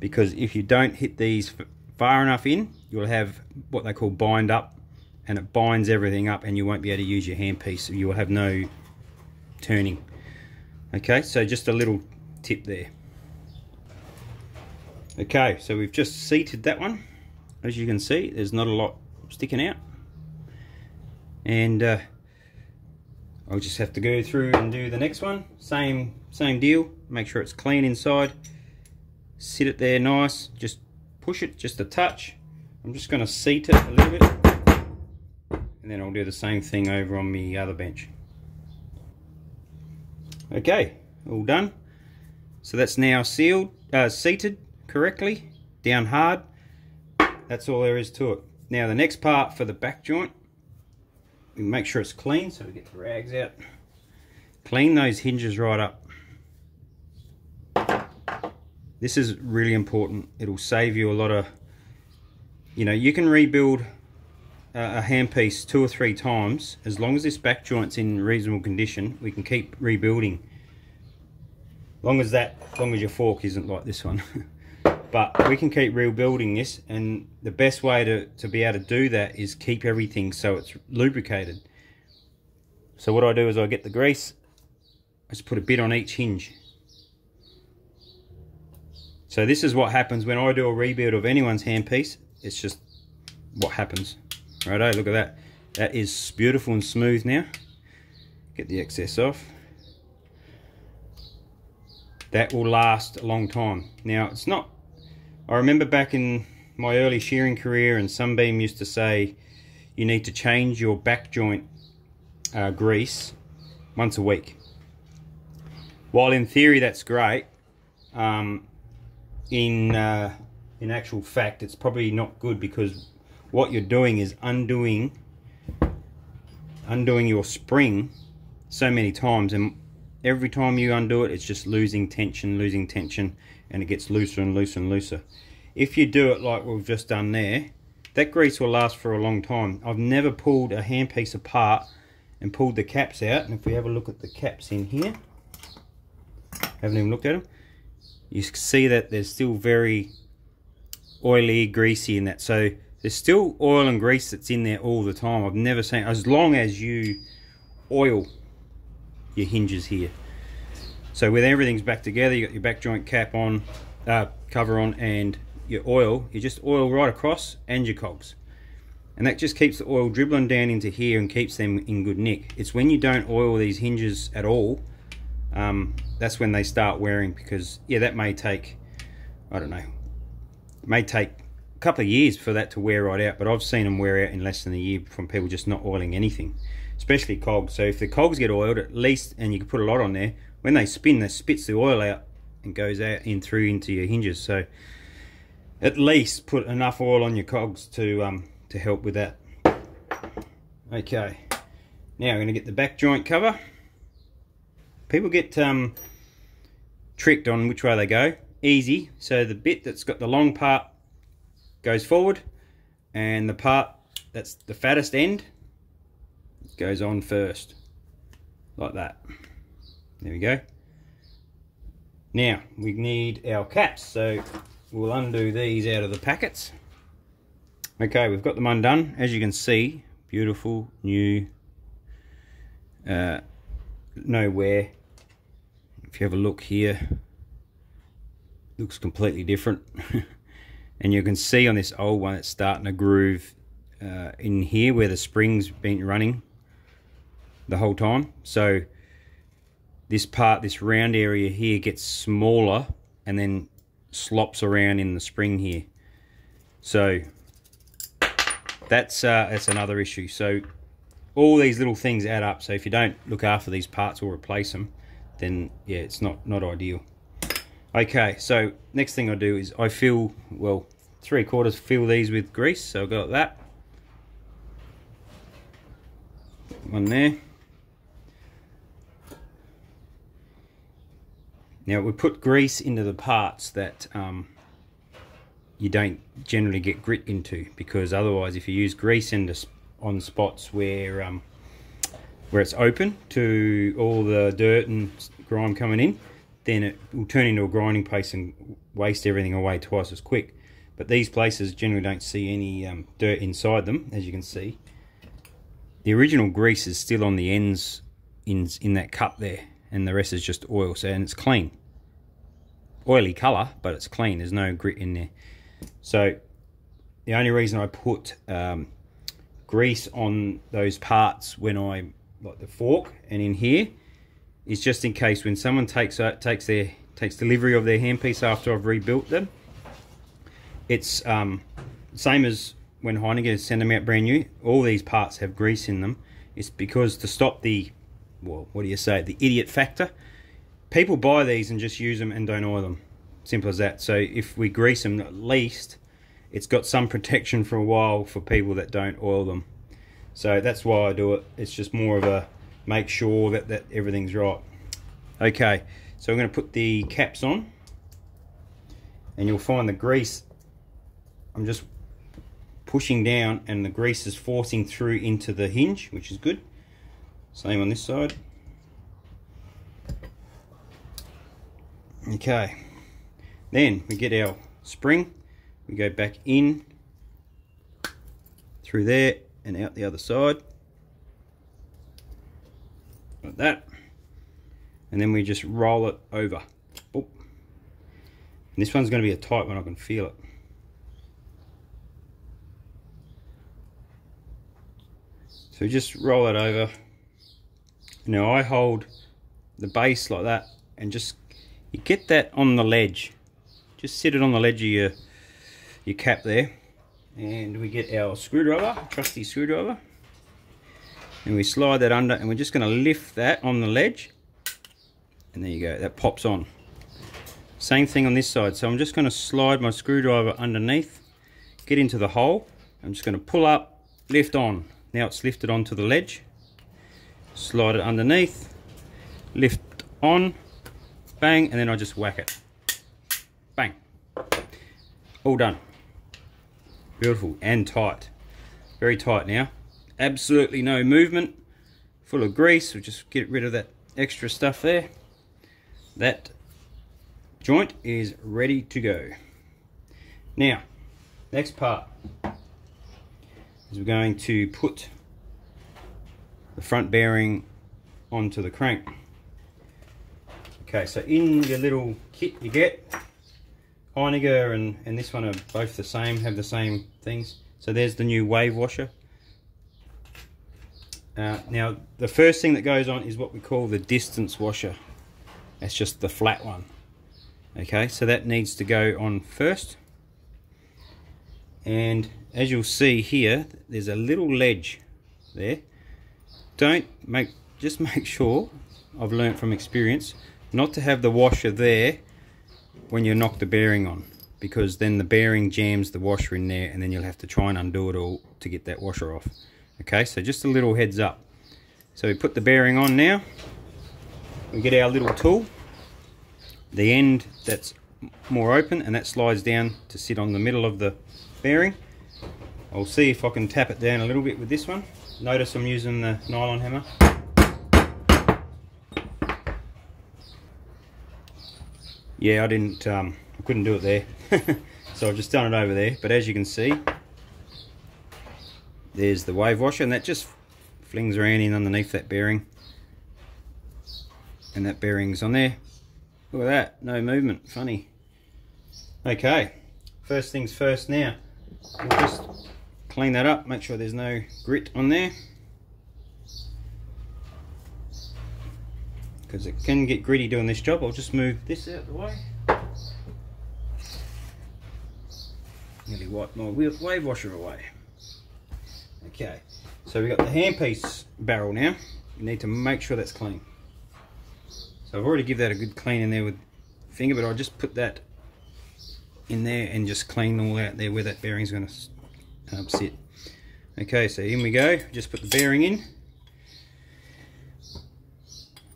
Because if you don't hit these far enough in, you'll have what they call bind up and it binds everything up and you won't be able to use your handpiece. You will have no turning. Okay, so just a little tip there. Okay, so we've just seated that one. As you can see, there's not a lot sticking out. And uh, I'll just have to go through and do the next one. Same, same deal. Make sure it's clean inside. Sit it there nice. Just push it just a touch. I'm just going to seat it a little bit. And then I'll do the same thing over on the other bench. Okay, all done. So that's now sealed, uh, seated correctly, down hard. That's all there is to it. Now the next part for the back joint, we make sure it's clean, so we get the rags out. Clean those hinges right up. This is really important. It'll save you a lot of, you know, you can rebuild a handpiece two or three times. As long as this back joint's in reasonable condition, we can keep rebuilding long as that long as your fork isn't like this one but we can keep rebuilding this and the best way to, to be able to do that is keep everything so it's lubricated so what I do is I get the grease I just put a bit on each hinge So this is what happens when I do a rebuild of anyone's handpiece. It's just what happens. Righto, look at that. That is beautiful and smooth now. Get the excess off. That will last a long time. Now, it's not... I remember back in my early shearing career and Sunbeam used to say you need to change your back joint uh, grease once a week. While in theory that's great, um, in uh, in actual fact it's probably not good because what you're doing is undoing undoing your spring so many times. And every time you undo it it's just losing tension losing tension and it gets looser and looser and looser. If you do it like we've just done there that grease will last for a long time. I've never pulled a handpiece apart and pulled the caps out. And if we have a look at the caps in here haven't even looked at them you can see that there's still very oily greasy in that. So there's still oil and grease that's in there all the time. I've never seen as long as you oil your hinges here. So with everything's back together you got your back joint cap on uh, cover on and your oil you just oil right across and your cogs. And that just keeps the oil dribbling down into here and keeps them in good nick. It's when you don't oil these hinges at all um, that's when they start wearing because yeah that may take I don't know may take a couple of years for that to wear right out but I've seen them wear out in less than a year from people just not oiling anything especially cogs. So if the cogs get oiled at least and you can put a lot on there when they spin they spits the oil out and goes out in through into your hinges. So at least put enough oil on your cogs to um, to help with that. Okay. Now I'm going to get the back joint cover people get um, tricked on which way they go. Easy. So the bit that's got the long part goes forward and the part that's the fattest end goes on first. Like that. There we go. Now we need our caps. So we'll undo these out of the packets. Okay, we've got them undone. As you can see, beautiful, new, uh, no wear if you have a look here looks completely different. And you can see on this old one it's starting to groove uh, in here where the spring's been running the whole time. So this part this round area here gets smaller and then slops around in the spring here. So that's uh, that's another issue. So all these little things add up. So if you don't look after these parts or replace them then yeah, it's not, not ideal. Okay, so next thing I do is I fill, well, three quarters fill these with grease, so I've got that. One there. Now we put grease into the parts that um, you don't generally get grit into because otherwise if you use grease into, on spots where um, where it's open to all the dirt and grime coming in, then it will turn into a grinding paste and waste everything away twice as quick. But these places generally don't see any um, dirt inside them, as you can see. The original grease is still on the ends in, in that cup there, and the rest is just oil, so and it's clean. Oily colour, but it's clean, there's no grit in there. So the only reason I put um, grease on those parts when I like the fork and in here is just in case when someone takes uh, takes their takes delivery of their handpiece after I've rebuilt them. It's um, same as when Heiniger send them out brand new all these parts have grease in them. It's because to stop the well what do you say the idiot factor people buy these and just use them and don't oil them. Simple as that. So if we grease them at least it's got some protection for a while for people that don't oil them so that's why I do it. It's just more of a make sure that, that everything's right. Okay, so I'm going to put the caps on. And you'll find the grease, I'm just pushing down and the grease is forcing through into the hinge, which is good. Same on this side. Okay, then we get our spring, we go back in through there and out the other side like that and then we just roll it over. And this one's going to be a tight one, I can feel it. So just roll that over. Now I hold the base like that and just you get that on the ledge. Just sit it on the ledge of your your cap there. And we get our screwdriver, trusty screwdriver. And we slide that under and we're just going to lift that on the ledge. And there you go, that pops on. Same thing on this side. So I'm just going to slide my screwdriver underneath, get into the hole. I'm just going to pull up, lift on. Now it's lifted onto the ledge. Slide it underneath, lift on, bang, and then I just whack it. Bang. All done. Beautiful and tight. Very tight now. Absolutely no movement. Full of grease. We'll just get rid of that extra stuff there. That joint is ready to go. Now, next part is we're going to put the front bearing onto the crank. Okay, so in your little kit you get, Heiniger and, and this one are both the same, have the same things. So there's the new wave washer. Uh, now, the first thing that goes on is what we call the distance washer. That's just the flat one. Okay, so that needs to go on first. And as you'll see here, there's a little ledge there. Don't make, just make sure, I've learnt from experience, not to have the washer there when you knock the bearing on because then the bearing jams the washer in there and then you'll have to try and undo it all to get that washer off. Okay, so just a little heads up. So we put the bearing on now. We get our little tool. The end that's more open and that slides down to sit on the middle of the bearing. I'll see if I can tap it down a little bit with this one. Notice I'm using the nylon hammer. Yeah, I didn't, um, I couldn't do it there. so I've just done it over there. But as you can see, there's the wave washer and that just flings around in underneath that bearing. And that bearing's on there. Look at that, no movement, funny. Okay, first things first now. We'll just clean that up, make sure there's no grit on there. Because it can get gritty doing this job. I'll just move this out of the way. Nearly wipe my wave washer away. Okay, so we've got the handpiece barrel now. You need to make sure that's clean. So I've already give that a good clean in there with finger, but I'll just put that in there and just clean all out there where that bearing's going to um, sit. Okay, so in we go. Just put the bearing in.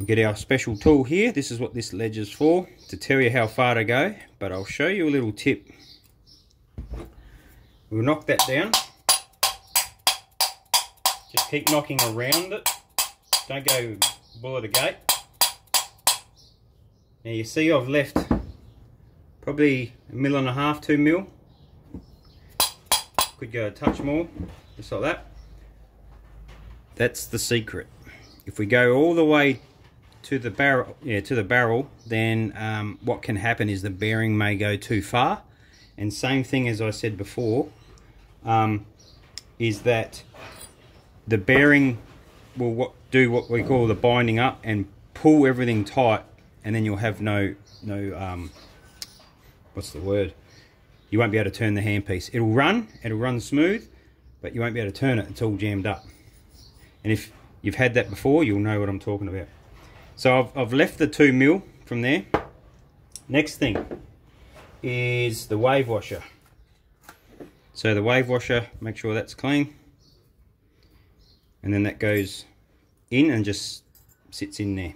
We get our special tool here. This is what this ledge is for, to tell you how far to go. But I'll show you a little tip. We'll knock that down. Just keep knocking around it. Don't go bullet a gate. Now you see I've left probably a mil and a half, two mil. Could go a touch more, just like that. That's the secret. If we go all the way to the barrel, yeah, to the barrel, then um, what can happen is the bearing may go too far. And same thing as I said before, um, is that the bearing will do what we call the binding up and pull everything tight and then you'll have no no um, what's the word? You won't be able to turn the handpiece. It'll run it'll run smooth but you won't be able to turn it. It's all jammed up. And if you've had that before you'll know what I'm talking about so I've, I've left the 2 mil from there next thing is the wave washer so the wave washer make sure that's clean and then that goes in and just sits in there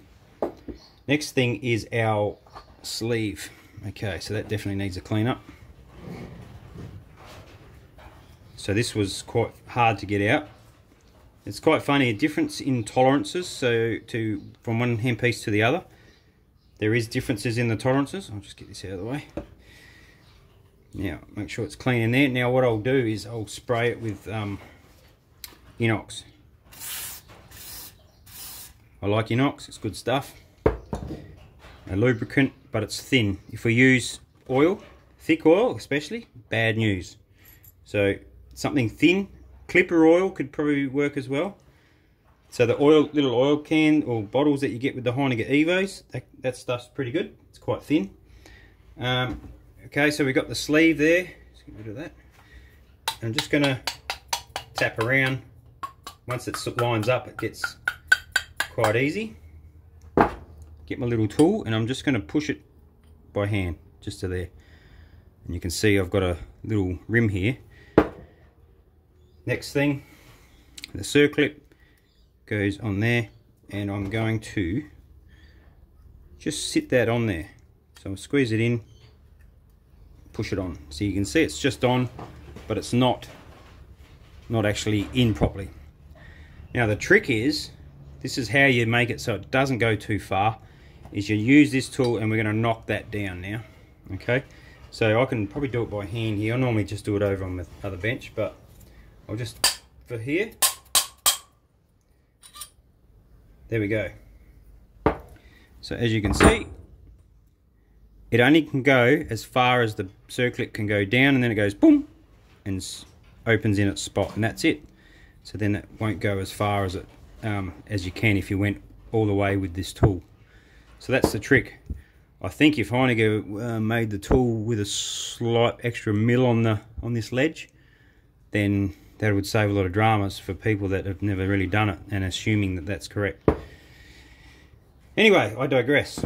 Next thing is our sleeve. Okay, so that definitely needs a clean up. So this was quite hard to get out. It's quite funny, a difference in tolerances, so to from one handpiece to the other. There is differences in the tolerances. I'll just get this out of the way. Now, make sure it's clean in there. Now what I'll do is I'll spray it with um, inox. I like inox, it's good stuff a lubricant, but it's thin. If we use oil, thick oil especially, bad news. So something thin, clipper oil could probably work as well. So the oil, little oil can or bottles that you get with the Heiniger Evos, that, that stuff's pretty good. It's quite thin. Um, okay, so we've got the sleeve there. Let's get rid of that. I'm just gonna tap around. Once it lines up, it gets quite easy. Get my little tool and I'm just gonna push it by hand, just to there. And you can see I've got a little rim here. Next thing, the circlip goes on there and I'm going to just sit that on there. So I'll squeeze it in, push it on. So you can see it's just on, but it's not, not actually in properly. Now the trick is, this is how you make it so it doesn't go too far, is you use this tool and we're gonna knock that down now, okay? So I can probably do it by hand here. I normally just do it over on the other bench, but I'll just, for here, there we go. So as you can see, it only can go as far as the circlip can go down and then it goes boom and opens in its spot and that's it. So then it won't go as far as it um, as you can if you went all the way with this tool. So that's the trick. I think if Heiniger uh, made the tool with a slight extra mill on the on this ledge, then that would save a lot of dramas for people that have never really done it and assuming that that's correct. Anyway, I digress.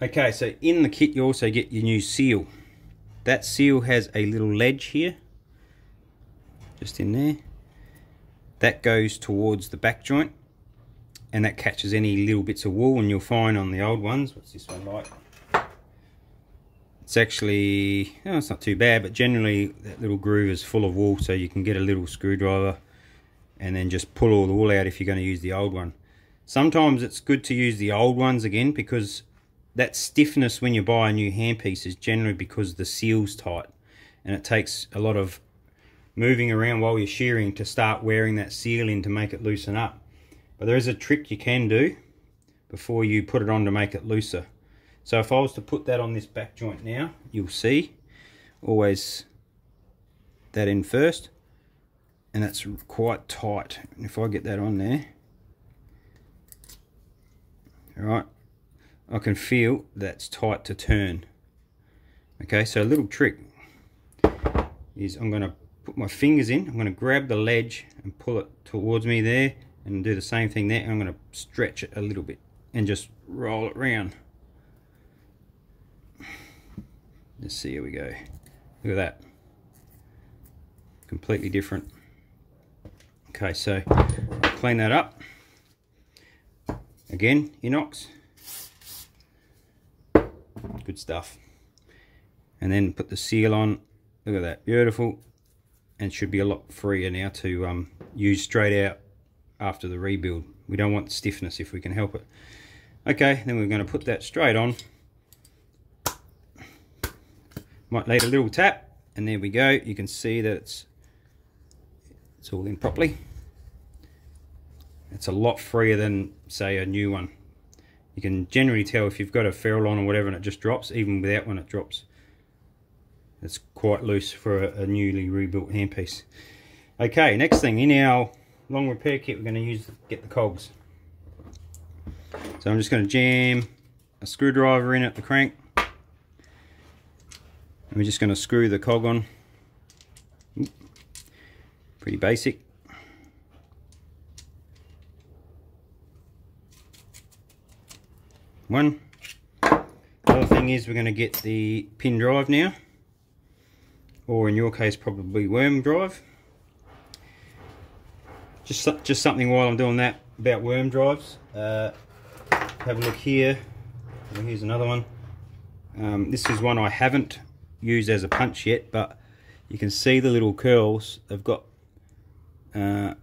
Okay, so in the kit you also get your new seal. That seal has a little ledge here, just in there. That goes towards the back joint and that catches any little bits of wool and you'll find on the old ones, what's this one like? It's actually, oh, it's not too bad, but generally that little groove is full of wool so you can get a little screwdriver and then just pull all the wool out if you're going to use the old one. Sometimes it's good to use the old ones again because that stiffness when you buy a new handpiece is generally because the seal's tight and it takes a lot of moving around while you're shearing to start wearing that seal in to make it loosen up. But there is a trick you can do before you put it on to make it looser. So if I was to put that on this back joint now, you'll see always that in first and that's quite tight. And if I get that on there, all right, I can feel that's tight to turn. Okay, so a little trick is I'm going to put my fingers in, I'm going to grab the ledge and pull it towards me there and do the same thing there. I'm going to stretch it a little bit and just roll it round. Let's see, here we go. Look at that. Completely different. Okay, so I'll clean that up. Again, inox. Good stuff. And then put the seal on. Look at that, beautiful. And should be a lot freer now to um, use straight out after the rebuild. We don't want stiffness if we can help it. Okay, then we're going to put that straight on. Might need a little tap, and there we go. You can see that it's it's all in properly. It's a lot freer than, say, a new one. You can generally tell if you've got a ferrule on or whatever and it just drops, even without one it drops. It's quite loose for a, a newly rebuilt handpiece. Okay, next thing, in our long repair kit we're going to use get the cogs. So I'm just going to jam a screwdriver in at the crank. And we're just going to screw the cog on. Pretty basic. one. The other thing is we're going to get the pin drive now, or in your case probably worm drive. Just, just something while I'm doing that about worm drives. Uh, have a look here. Here's another one. Um, this is one I haven't used as a punch yet, but you can see the little curls. They've got uh,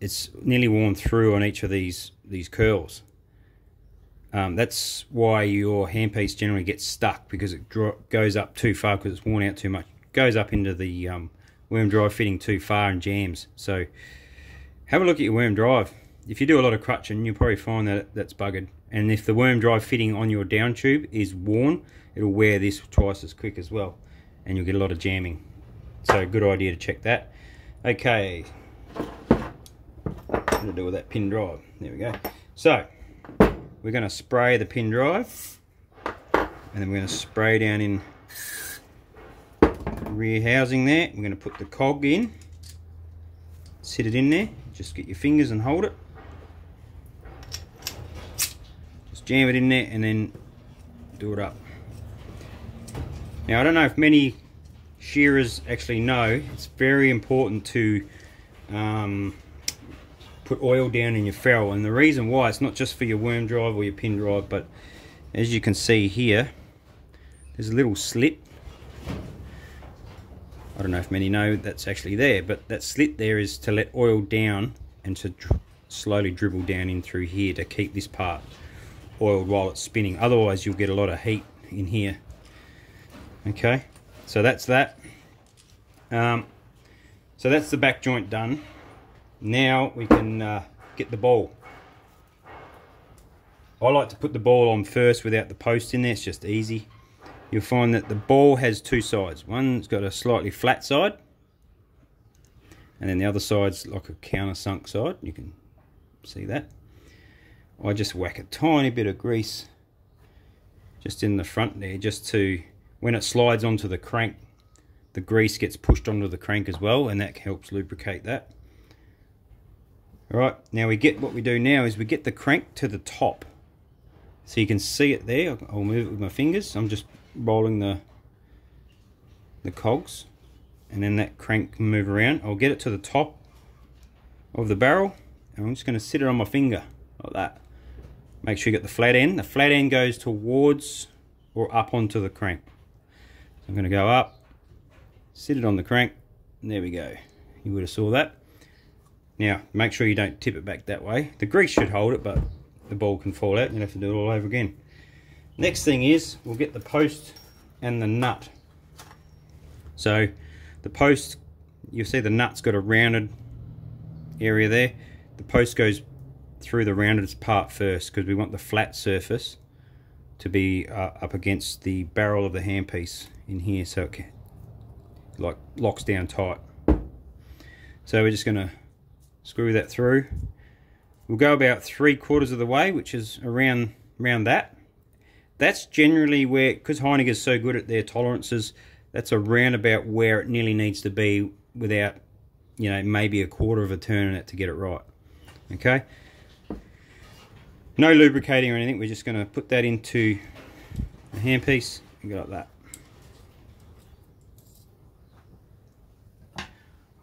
it's nearly worn through on each of these these curls. Um, that's why your handpiece generally gets stuck because it goes up too far because it's worn out too much. Goes up into the um, worm drive fitting too far and jams. So have a look at your worm drive. If you do a lot of crutching, you'll probably find that that's buggered. And if the worm drive fitting on your down tube is worn, it'll wear this twice as quick as well. And you'll get a lot of jamming. So good idea to check that. Okay. To do with that pin drive? There we go. So, we're going to spray the pin drive. And then we're going to spray down in rear housing there. We're going to put the cog in. Sit it in there. Just get your fingers and hold it. Just jam it in there and then do it up. Now I don't know if many shearers actually know, it's very important to um, put oil down in your ferrule and the reason why, it's not just for your worm drive or your pin drive, but as you can see here, there's a little slit. I don't know if many know that's actually there, but that slit there is to let oil down and to dr slowly dribble down in through here to keep this part oiled while it's spinning. Otherwise you'll get a lot of heat in here. Okay so that's that. Um, so that's the back joint done. Now we can uh, get the ball. I like to put the ball on first without the post in there. It's just easy. You'll find that the ball has two sides. One's got a slightly flat side and then the other side's like a countersunk side. You can see that. I just whack a tiny bit of grease just in the front there just to when it slides onto the crank, the grease gets pushed onto the crank as well, and that helps lubricate that. All right, now we get what we do now is we get the crank to the top. So you can see it there. I'll move it with my fingers. I'm just rolling the the cogs and then that crank can move around. I'll get it to the top of the barrel and I'm just going to sit it on my finger like that. Make sure you get the flat end. The flat end goes towards or up onto the crank. I'm going to go up, sit it on the crank, and there we go. You would have saw that. Now, make sure you don't tip it back that way. The grease should hold it, but the ball can fall out You'll have to do it all over again. Next thing is, we'll get the post and the nut. So, the post, you'll see the nut's got a rounded area there. The post goes through the rounded part first because we want the flat surface to be uh, up against the barrel of the handpiece in here so it can, like locks down tight. So we're just going to screw that through. We'll go about three quarters of the way, which is around around that. That's generally where, because is so good at their tolerances, that's around about where it nearly needs to be without, you know, maybe a quarter of a turn in it to get it right. Okay. No lubricating or anything, we're just going to put that into the handpiece and go like that.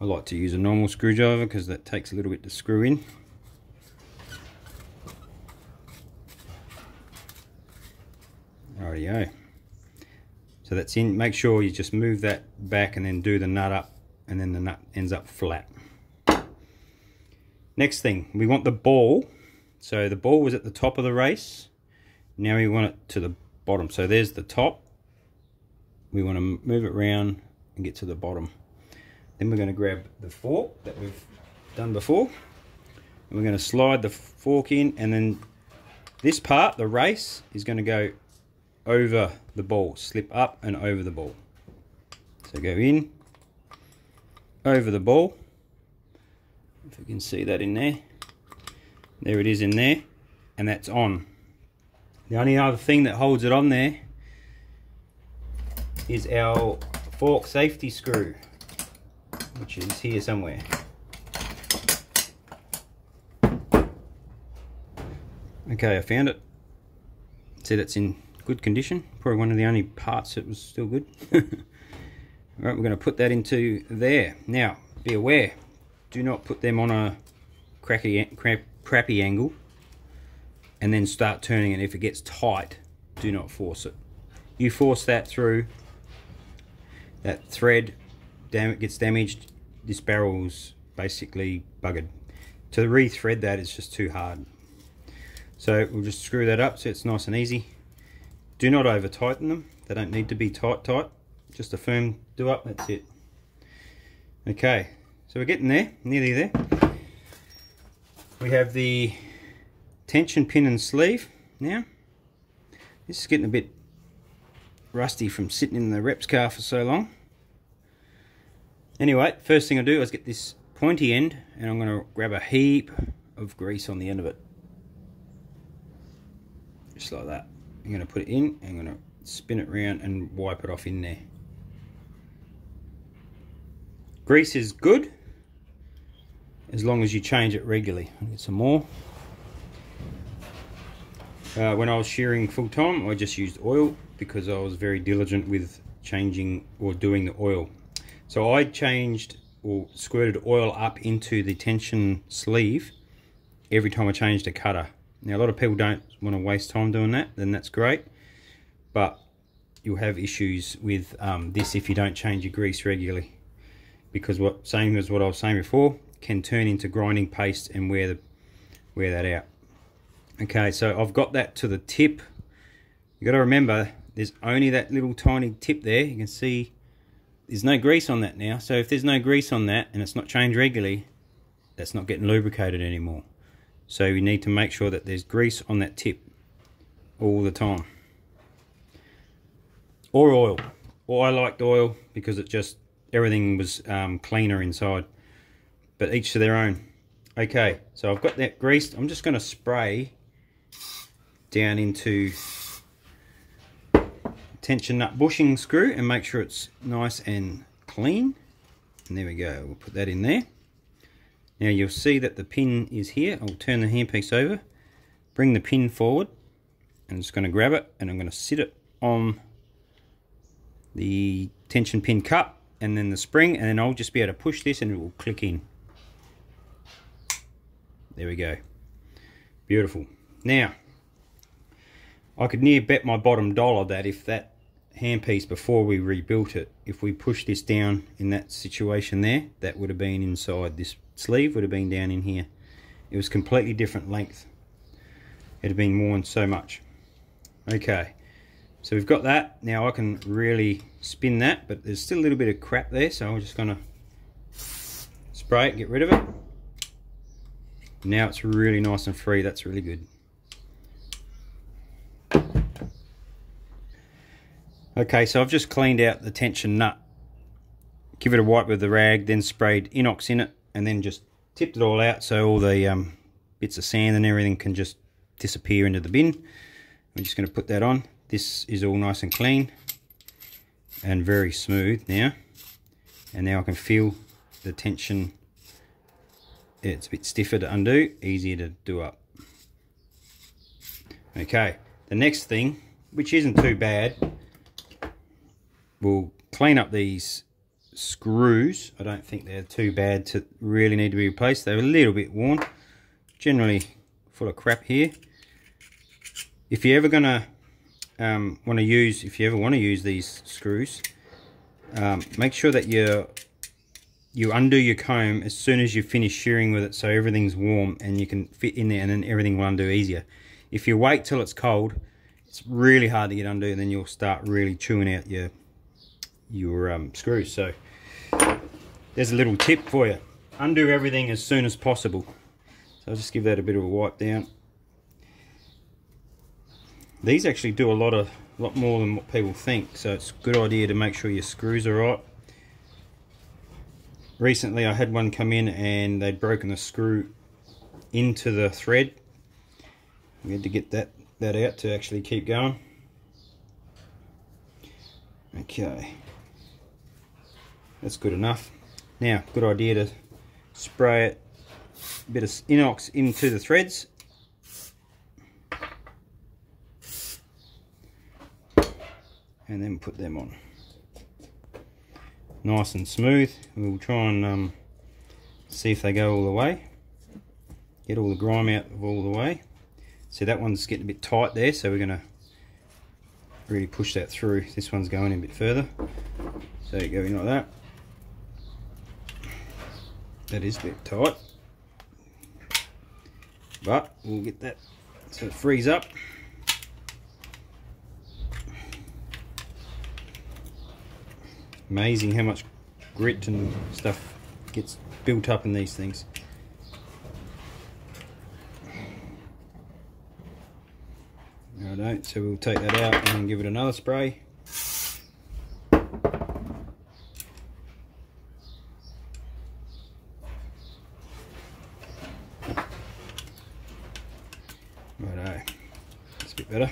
I like to use a normal screwdriver because that takes a little bit to screw in. Rightio. So that's in, make sure you just move that back and then do the nut up and then the nut ends up flat. Next thing, we want the ball so the ball was at the top of the race. Now we want it to the bottom. So there's the top. We want to move it around and get to the bottom. Then we're going to grab the fork that we've done before. And we're going to slide the fork in and then this part, the race, is going to go over the ball. Slip up and over the ball. So go in, over the ball. If you can see that in there. There it is in there, and that's on. The only other thing that holds it on there is our fork safety screw, which is here somewhere. Okay, I found it. See, that's in good condition. Probably one of the only parts that was still good. Alright, we're going to put that into there. Now, be aware, do not put them on a cracky, crap, crappy angle and then start turning it. If it gets tight, do not force it. You force that through, that thread dam gets damaged, this barrel's basically buggered. To rethread that is just too hard. So we'll just screw that up so it's nice and easy. Do not over tighten them. They don't need to be tight tight. Just a firm do up, that's it. Okay, so we're getting there, nearly there we have the tension pin and sleeve. now. This is getting a bit rusty from sitting in the reps car for so long. Anyway, first thing I do is get this pointy end and I'm going to grab a heap of grease on the end of it. Just like that. I'm going to put it in, I'm going to spin it around and wipe it off in there. Grease is good as long as you change it regularly. I'll get some more. Uh, when I was shearing full time, I just used oil because I was very diligent with changing or doing the oil. So I changed or squirted oil up into the tension sleeve every time I changed a cutter. Now a lot of people don't want to waste time doing that, then that's great. But you'll have issues with um, this if you don't change your grease regularly. Because what same as what I was saying before, can turn into grinding paste and wear the wear that out. Okay, so I've got that to the tip. You got to remember, there's only that little tiny tip there. You can see there's no grease on that now. So if there's no grease on that and it's not changed regularly, that's not getting lubricated anymore. So you need to make sure that there's grease on that tip all the time. Or oil. Or I liked oil because it just, everything was um, cleaner inside but each to their own. Okay, so I've got that greased. I'm just going to spray down into tension nut bushing screw and make sure it's nice and clean. And there we go, we'll put that in there. Now you'll see that the pin is here. I'll turn the handpiece over, bring the pin forward, and I'm just going to grab it and I'm going to sit it on the tension pin cup and then the spring and then I'll just be able to push this and it will click in. There we go. Beautiful. Now, I could near bet my bottom dollar that if that handpiece before we rebuilt it, if we pushed this down in that situation there, that would have been inside. This sleeve would have been down in here. It was completely different length. It had been worn so much. Okay, so we've got that. Now I can really spin that, but there's still a little bit of crap there, so I'm just gonna spray it, get rid of it. Now it's really nice and free. That's really good. Okay, so I've just cleaned out the tension nut. Give it a wipe with the rag, then sprayed inox in it, and then just tipped it all out so all the um, bits of sand and everything can just disappear into the bin. I'm just going to put that on. This is all nice and clean and very smooth now. And now I can feel the tension it's a bit stiffer to undo, easier to do up. Okay, the next thing, which isn't too bad, we'll clean up these screws. I don't think they're too bad to really need to be replaced. They're a little bit worn, generally full of crap here. If you're ever going to um, want to use, if you ever want to use these screws, um, make sure that you're you undo your comb as soon as you finish shearing with it so everything's warm and you can fit in there and then everything will undo easier. If you wait till it's cold, it's really hard to get undo and then you'll start really chewing out your your um, screws. So there's a little tip for you. Undo everything as soon as possible. So I'll just give that a bit of a wipe down. These actually do a lot of a lot more than what people think, so it's a good idea to make sure your screws are right recently I had one come in and they'd broken the screw into the thread. We had to get that, that out to actually keep going. Okay, that's good enough. Now, good idea to spray it, a bit of inox into the threads. And then put them on nice and smooth. We'll try and um, see if they go all the way. Get all the grime out of all the way. See that one's getting a bit tight there, so we're going to really push that through. This one's going a bit further. So you go in like that. That is a bit tight. But we'll get that so it frees up. Amazing how much grit and stuff gets built up in these things. So we'll take that out and give it another spray. Righto, that's a bit better.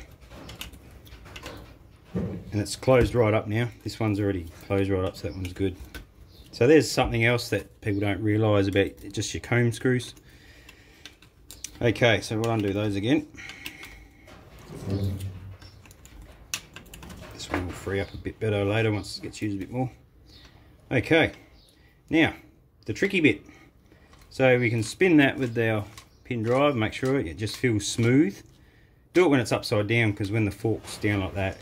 And it's closed right up now. This one's already closed right up, so that one's good. So there's something else that people don't realise about just your comb screws. Okay, so we'll undo those again. This one will free up a bit better later once it gets used a bit more. Okay, now the tricky bit. So we can spin that with our pin drive, make sure it just feels smooth. Do it when it's upside down because when the fork's down like that,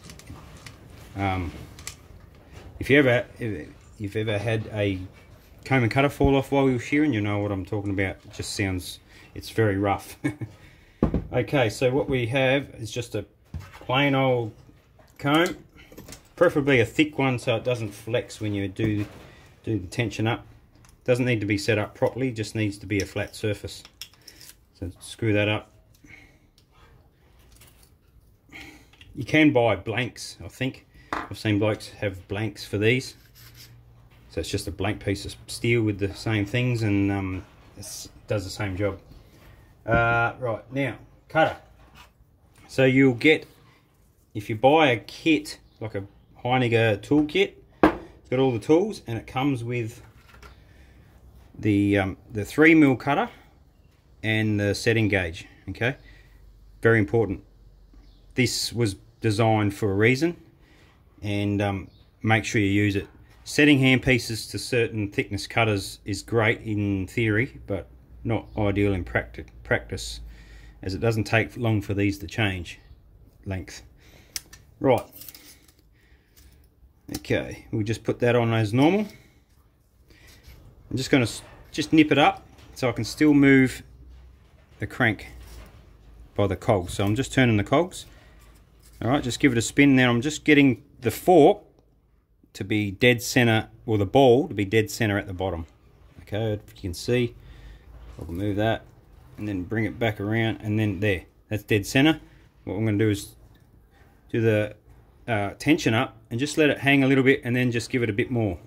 um, if you ever if you've ever had a comb and cutter fall off while you're shearing, you know what I'm talking about. It just sounds, it's very rough. okay, so what we have is just a plain old comb, preferably a thick one so it doesn't flex when you do do the tension up. Doesn't need to be set up properly, just needs to be a flat surface. So screw that up. You can buy blanks, I think. I've seen blokes have blanks for these. So it's just a blank piece of steel with the same things and um, it does the same job. Uh, right, now, cutter. So you'll get, if you buy a kit, like a Heiniger tool kit, it's got all the tools and it comes with the, um, the 3 mil cutter and the setting gauge, okay? Very important. This was designed for a reason and um, make sure you use it. Setting handpieces to certain thickness cutters is great in theory, but not ideal in practice, as it doesn't take long for these to change length. Right. Okay, we'll just put that on as normal. I'm just going to just nip it up so I can still move the crank by the cogs. So I'm just turning the cogs. All right, just give it a spin. Now I'm just getting the fork to be dead center, or the ball to be dead center at the bottom. Okay, if you can see, I'll move that and then bring it back around and then there, that's dead center. What I'm going to do is do the uh, tension up and just let it hang a little bit and then just give it a bit more.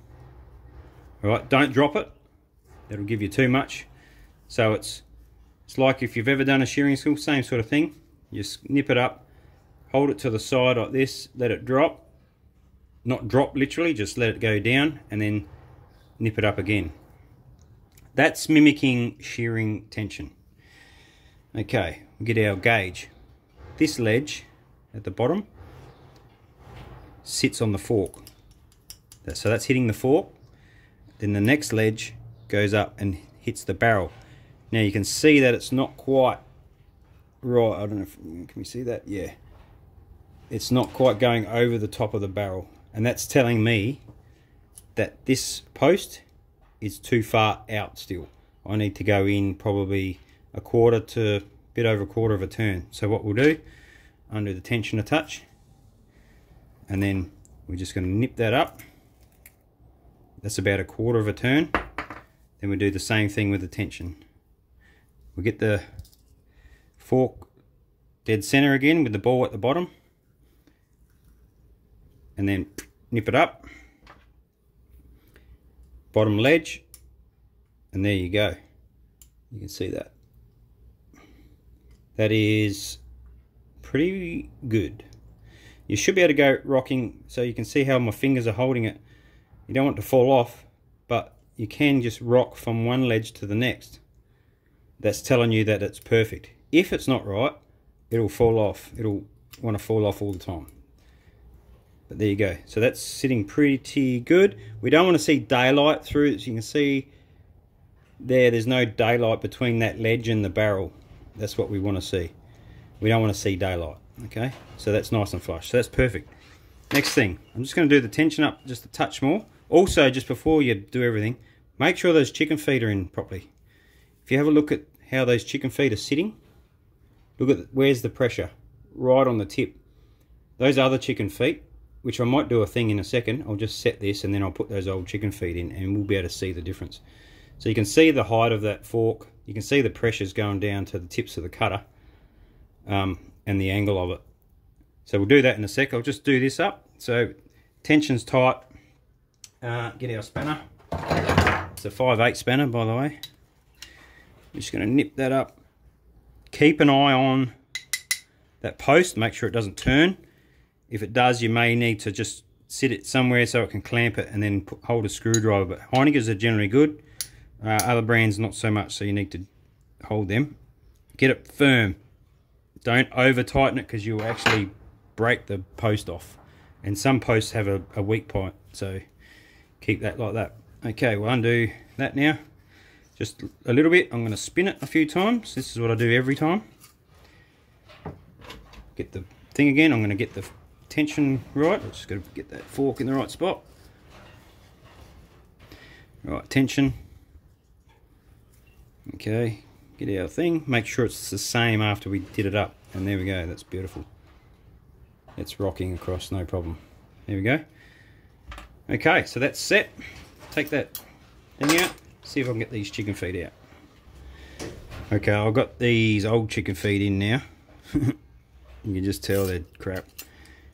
All right, don't drop it. That'll give you too much. So it's it's like if you've ever done a shearing school, same sort of thing. You just nip it up, hold it to the side like this, let it drop, not drop literally, just let it go down and then nip it up again. That's mimicking shearing tension. Okay, we get our gauge. This ledge at the bottom sits on the fork. So that's hitting the fork. Then the next ledge goes up and hits the barrel. Now you can see that it's not quite right. I don't know if can you see that? Yeah. It's not quite going over the top of the barrel and that's telling me that this post is too far out still. I need to go in probably a quarter to a bit over a quarter of a turn. So what we'll do, undo the tension a touch, and then we're just going to nip that up. That's about a quarter of a turn. Then we do the same thing with the tension. We get the fork dead center again with the ball at the bottom and then nip it up. Bottom ledge and there you go. You can see that. That is pretty good. You should be able to go rocking so you can see how my fingers are holding it. You don't want to fall off but you can just rock from one ledge to the next. That's telling you that it's perfect. If it's not right it'll fall off. It'll want to fall off all the time but there you go. So that's sitting pretty good. We don't want to see daylight through. As you can see there, there's no daylight between that ledge and the barrel. That's what we want to see. We don't want to see daylight. Okay, so that's nice and flush. So that's perfect. Next thing, I'm just going to do the tension up just a touch more. Also, just before you do everything, make sure those chicken feet are in properly. If you have a look at how those chicken feet are sitting, look at where's the pressure, right on the tip. Those other chicken feet which I might do a thing in a second. I'll just set this and then I'll put those old chicken feet in and we'll be able to see the difference. So you can see the height of that fork. You can see the pressures going down to the tips of the cutter um, and the angle of it. So we'll do that in a sec. I'll just do this up. So tension's tight. Uh, get our spanner. It's a 5/8 spanner, by the way. I'm just going to nip that up. Keep an eye on that post. Make sure it doesn't turn. If it does, you may need to just sit it somewhere so it can clamp it and then put, hold a screwdriver. But Heinigers are generally good. Uh, other brands not so much, so you need to hold them. Get it firm. Don't over tighten it because you'll actually break the post off. And some posts have a, a weak point, so keep that like that. Okay, we'll undo that now. Just a little bit. I'm going to spin it a few times. This is what I do every time. Get the thing again. I'm going to get the tension right. I'm just got to get that fork in the right spot. Right, tension. Okay, get our thing. Make sure it's the same after we did it up. And there we go. That's beautiful. It's rocking across, no problem. There we go. Okay, so that's set. Take that thing out. See if I can get these chicken feet out. Okay, I've got these old chicken feet in now. you can just tell they're crap.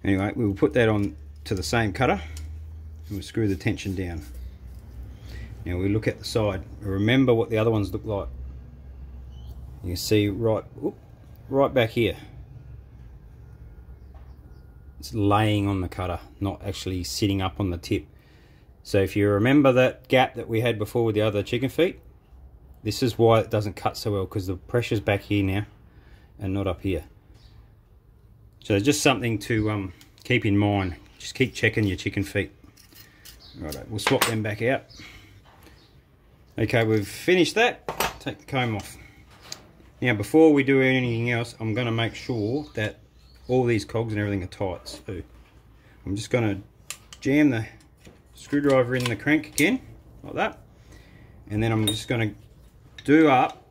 Anyway, we'll put that on to the same cutter and we'll screw the tension down. Now we look at the side. Remember what the other ones look like. You see right, whoop, right back here. It's laying on the cutter, not actually sitting up on the tip. So if you remember that gap that we had before with the other chicken feet, this is why it doesn't cut so well because the pressure's back here now and not up here. So just something to um, keep in mind. Just keep checking your chicken feet. Right, we'll swap them back out. Okay, we've finished that. Take the comb off. Now, before we do anything else, I'm going to make sure that all these cogs and everything are tight. So I'm just going to jam the screwdriver in the crank again, like that. And then I'm just going to do up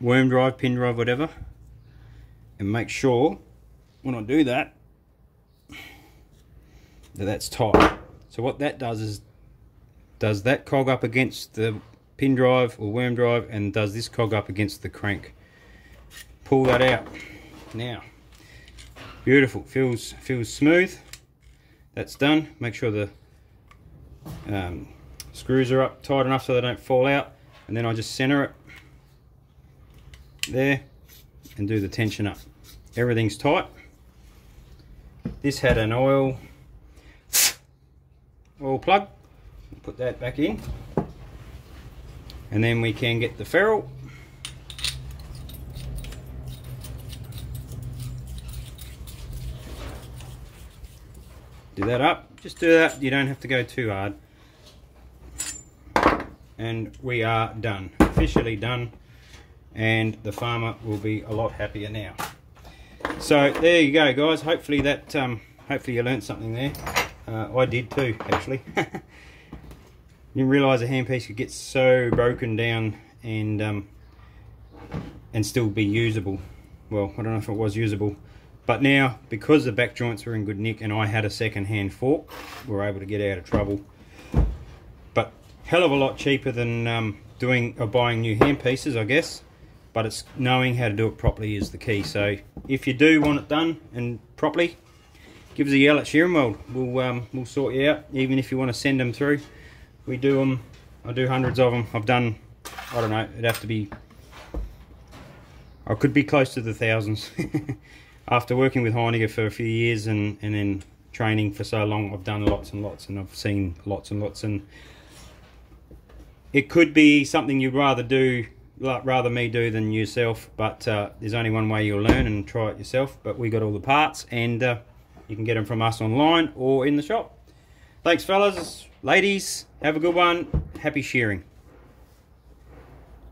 worm drive, pin drive, whatever, and make sure when I do that, that that's tight. So what that does is, does that cog up against the pin drive or worm drive and does this cog up against the crank. Pull that out. Now, beautiful, feels, feels smooth. That's done. Make sure the um, screws are up tight enough so they don't fall out. And then I just center it there and do the tension up. Everything's tight. This had an oil oil plug. Put that back in. And then we can get the ferrule. Do that up. Just do that. You don't have to go too hard. And we are done. Officially done. And the farmer will be a lot happier now so there you go guys. Hopefully that um, hopefully you learned something there. Uh, I did too actually. Didn't realize a handpiece could get so broken down and um, and still be usable. Well I don't know if it was usable but now because the back joints were in good nick and I had a second hand fork we're able to get out of trouble. But hell of a lot cheaper than um, doing or buying new handpieces I guess but it's knowing how to do it properly is the key. So if you do want it done and properly give us a yell at World. We'll um, we'll sort you out even if you want to send them through. We do them I do hundreds of them I've done I don't know it'd have to be I could be close to the thousands. After working with Heiniger for a few years and and then training for so long I've done lots and lots and I've seen lots and lots and it could be something you'd rather do rather me do than yourself but uh, there's only one way you'll learn and try it yourself but we got all the parts and uh, you can get them from us online or in the shop. Thanks fellas. Ladies have a good one. Happy shearing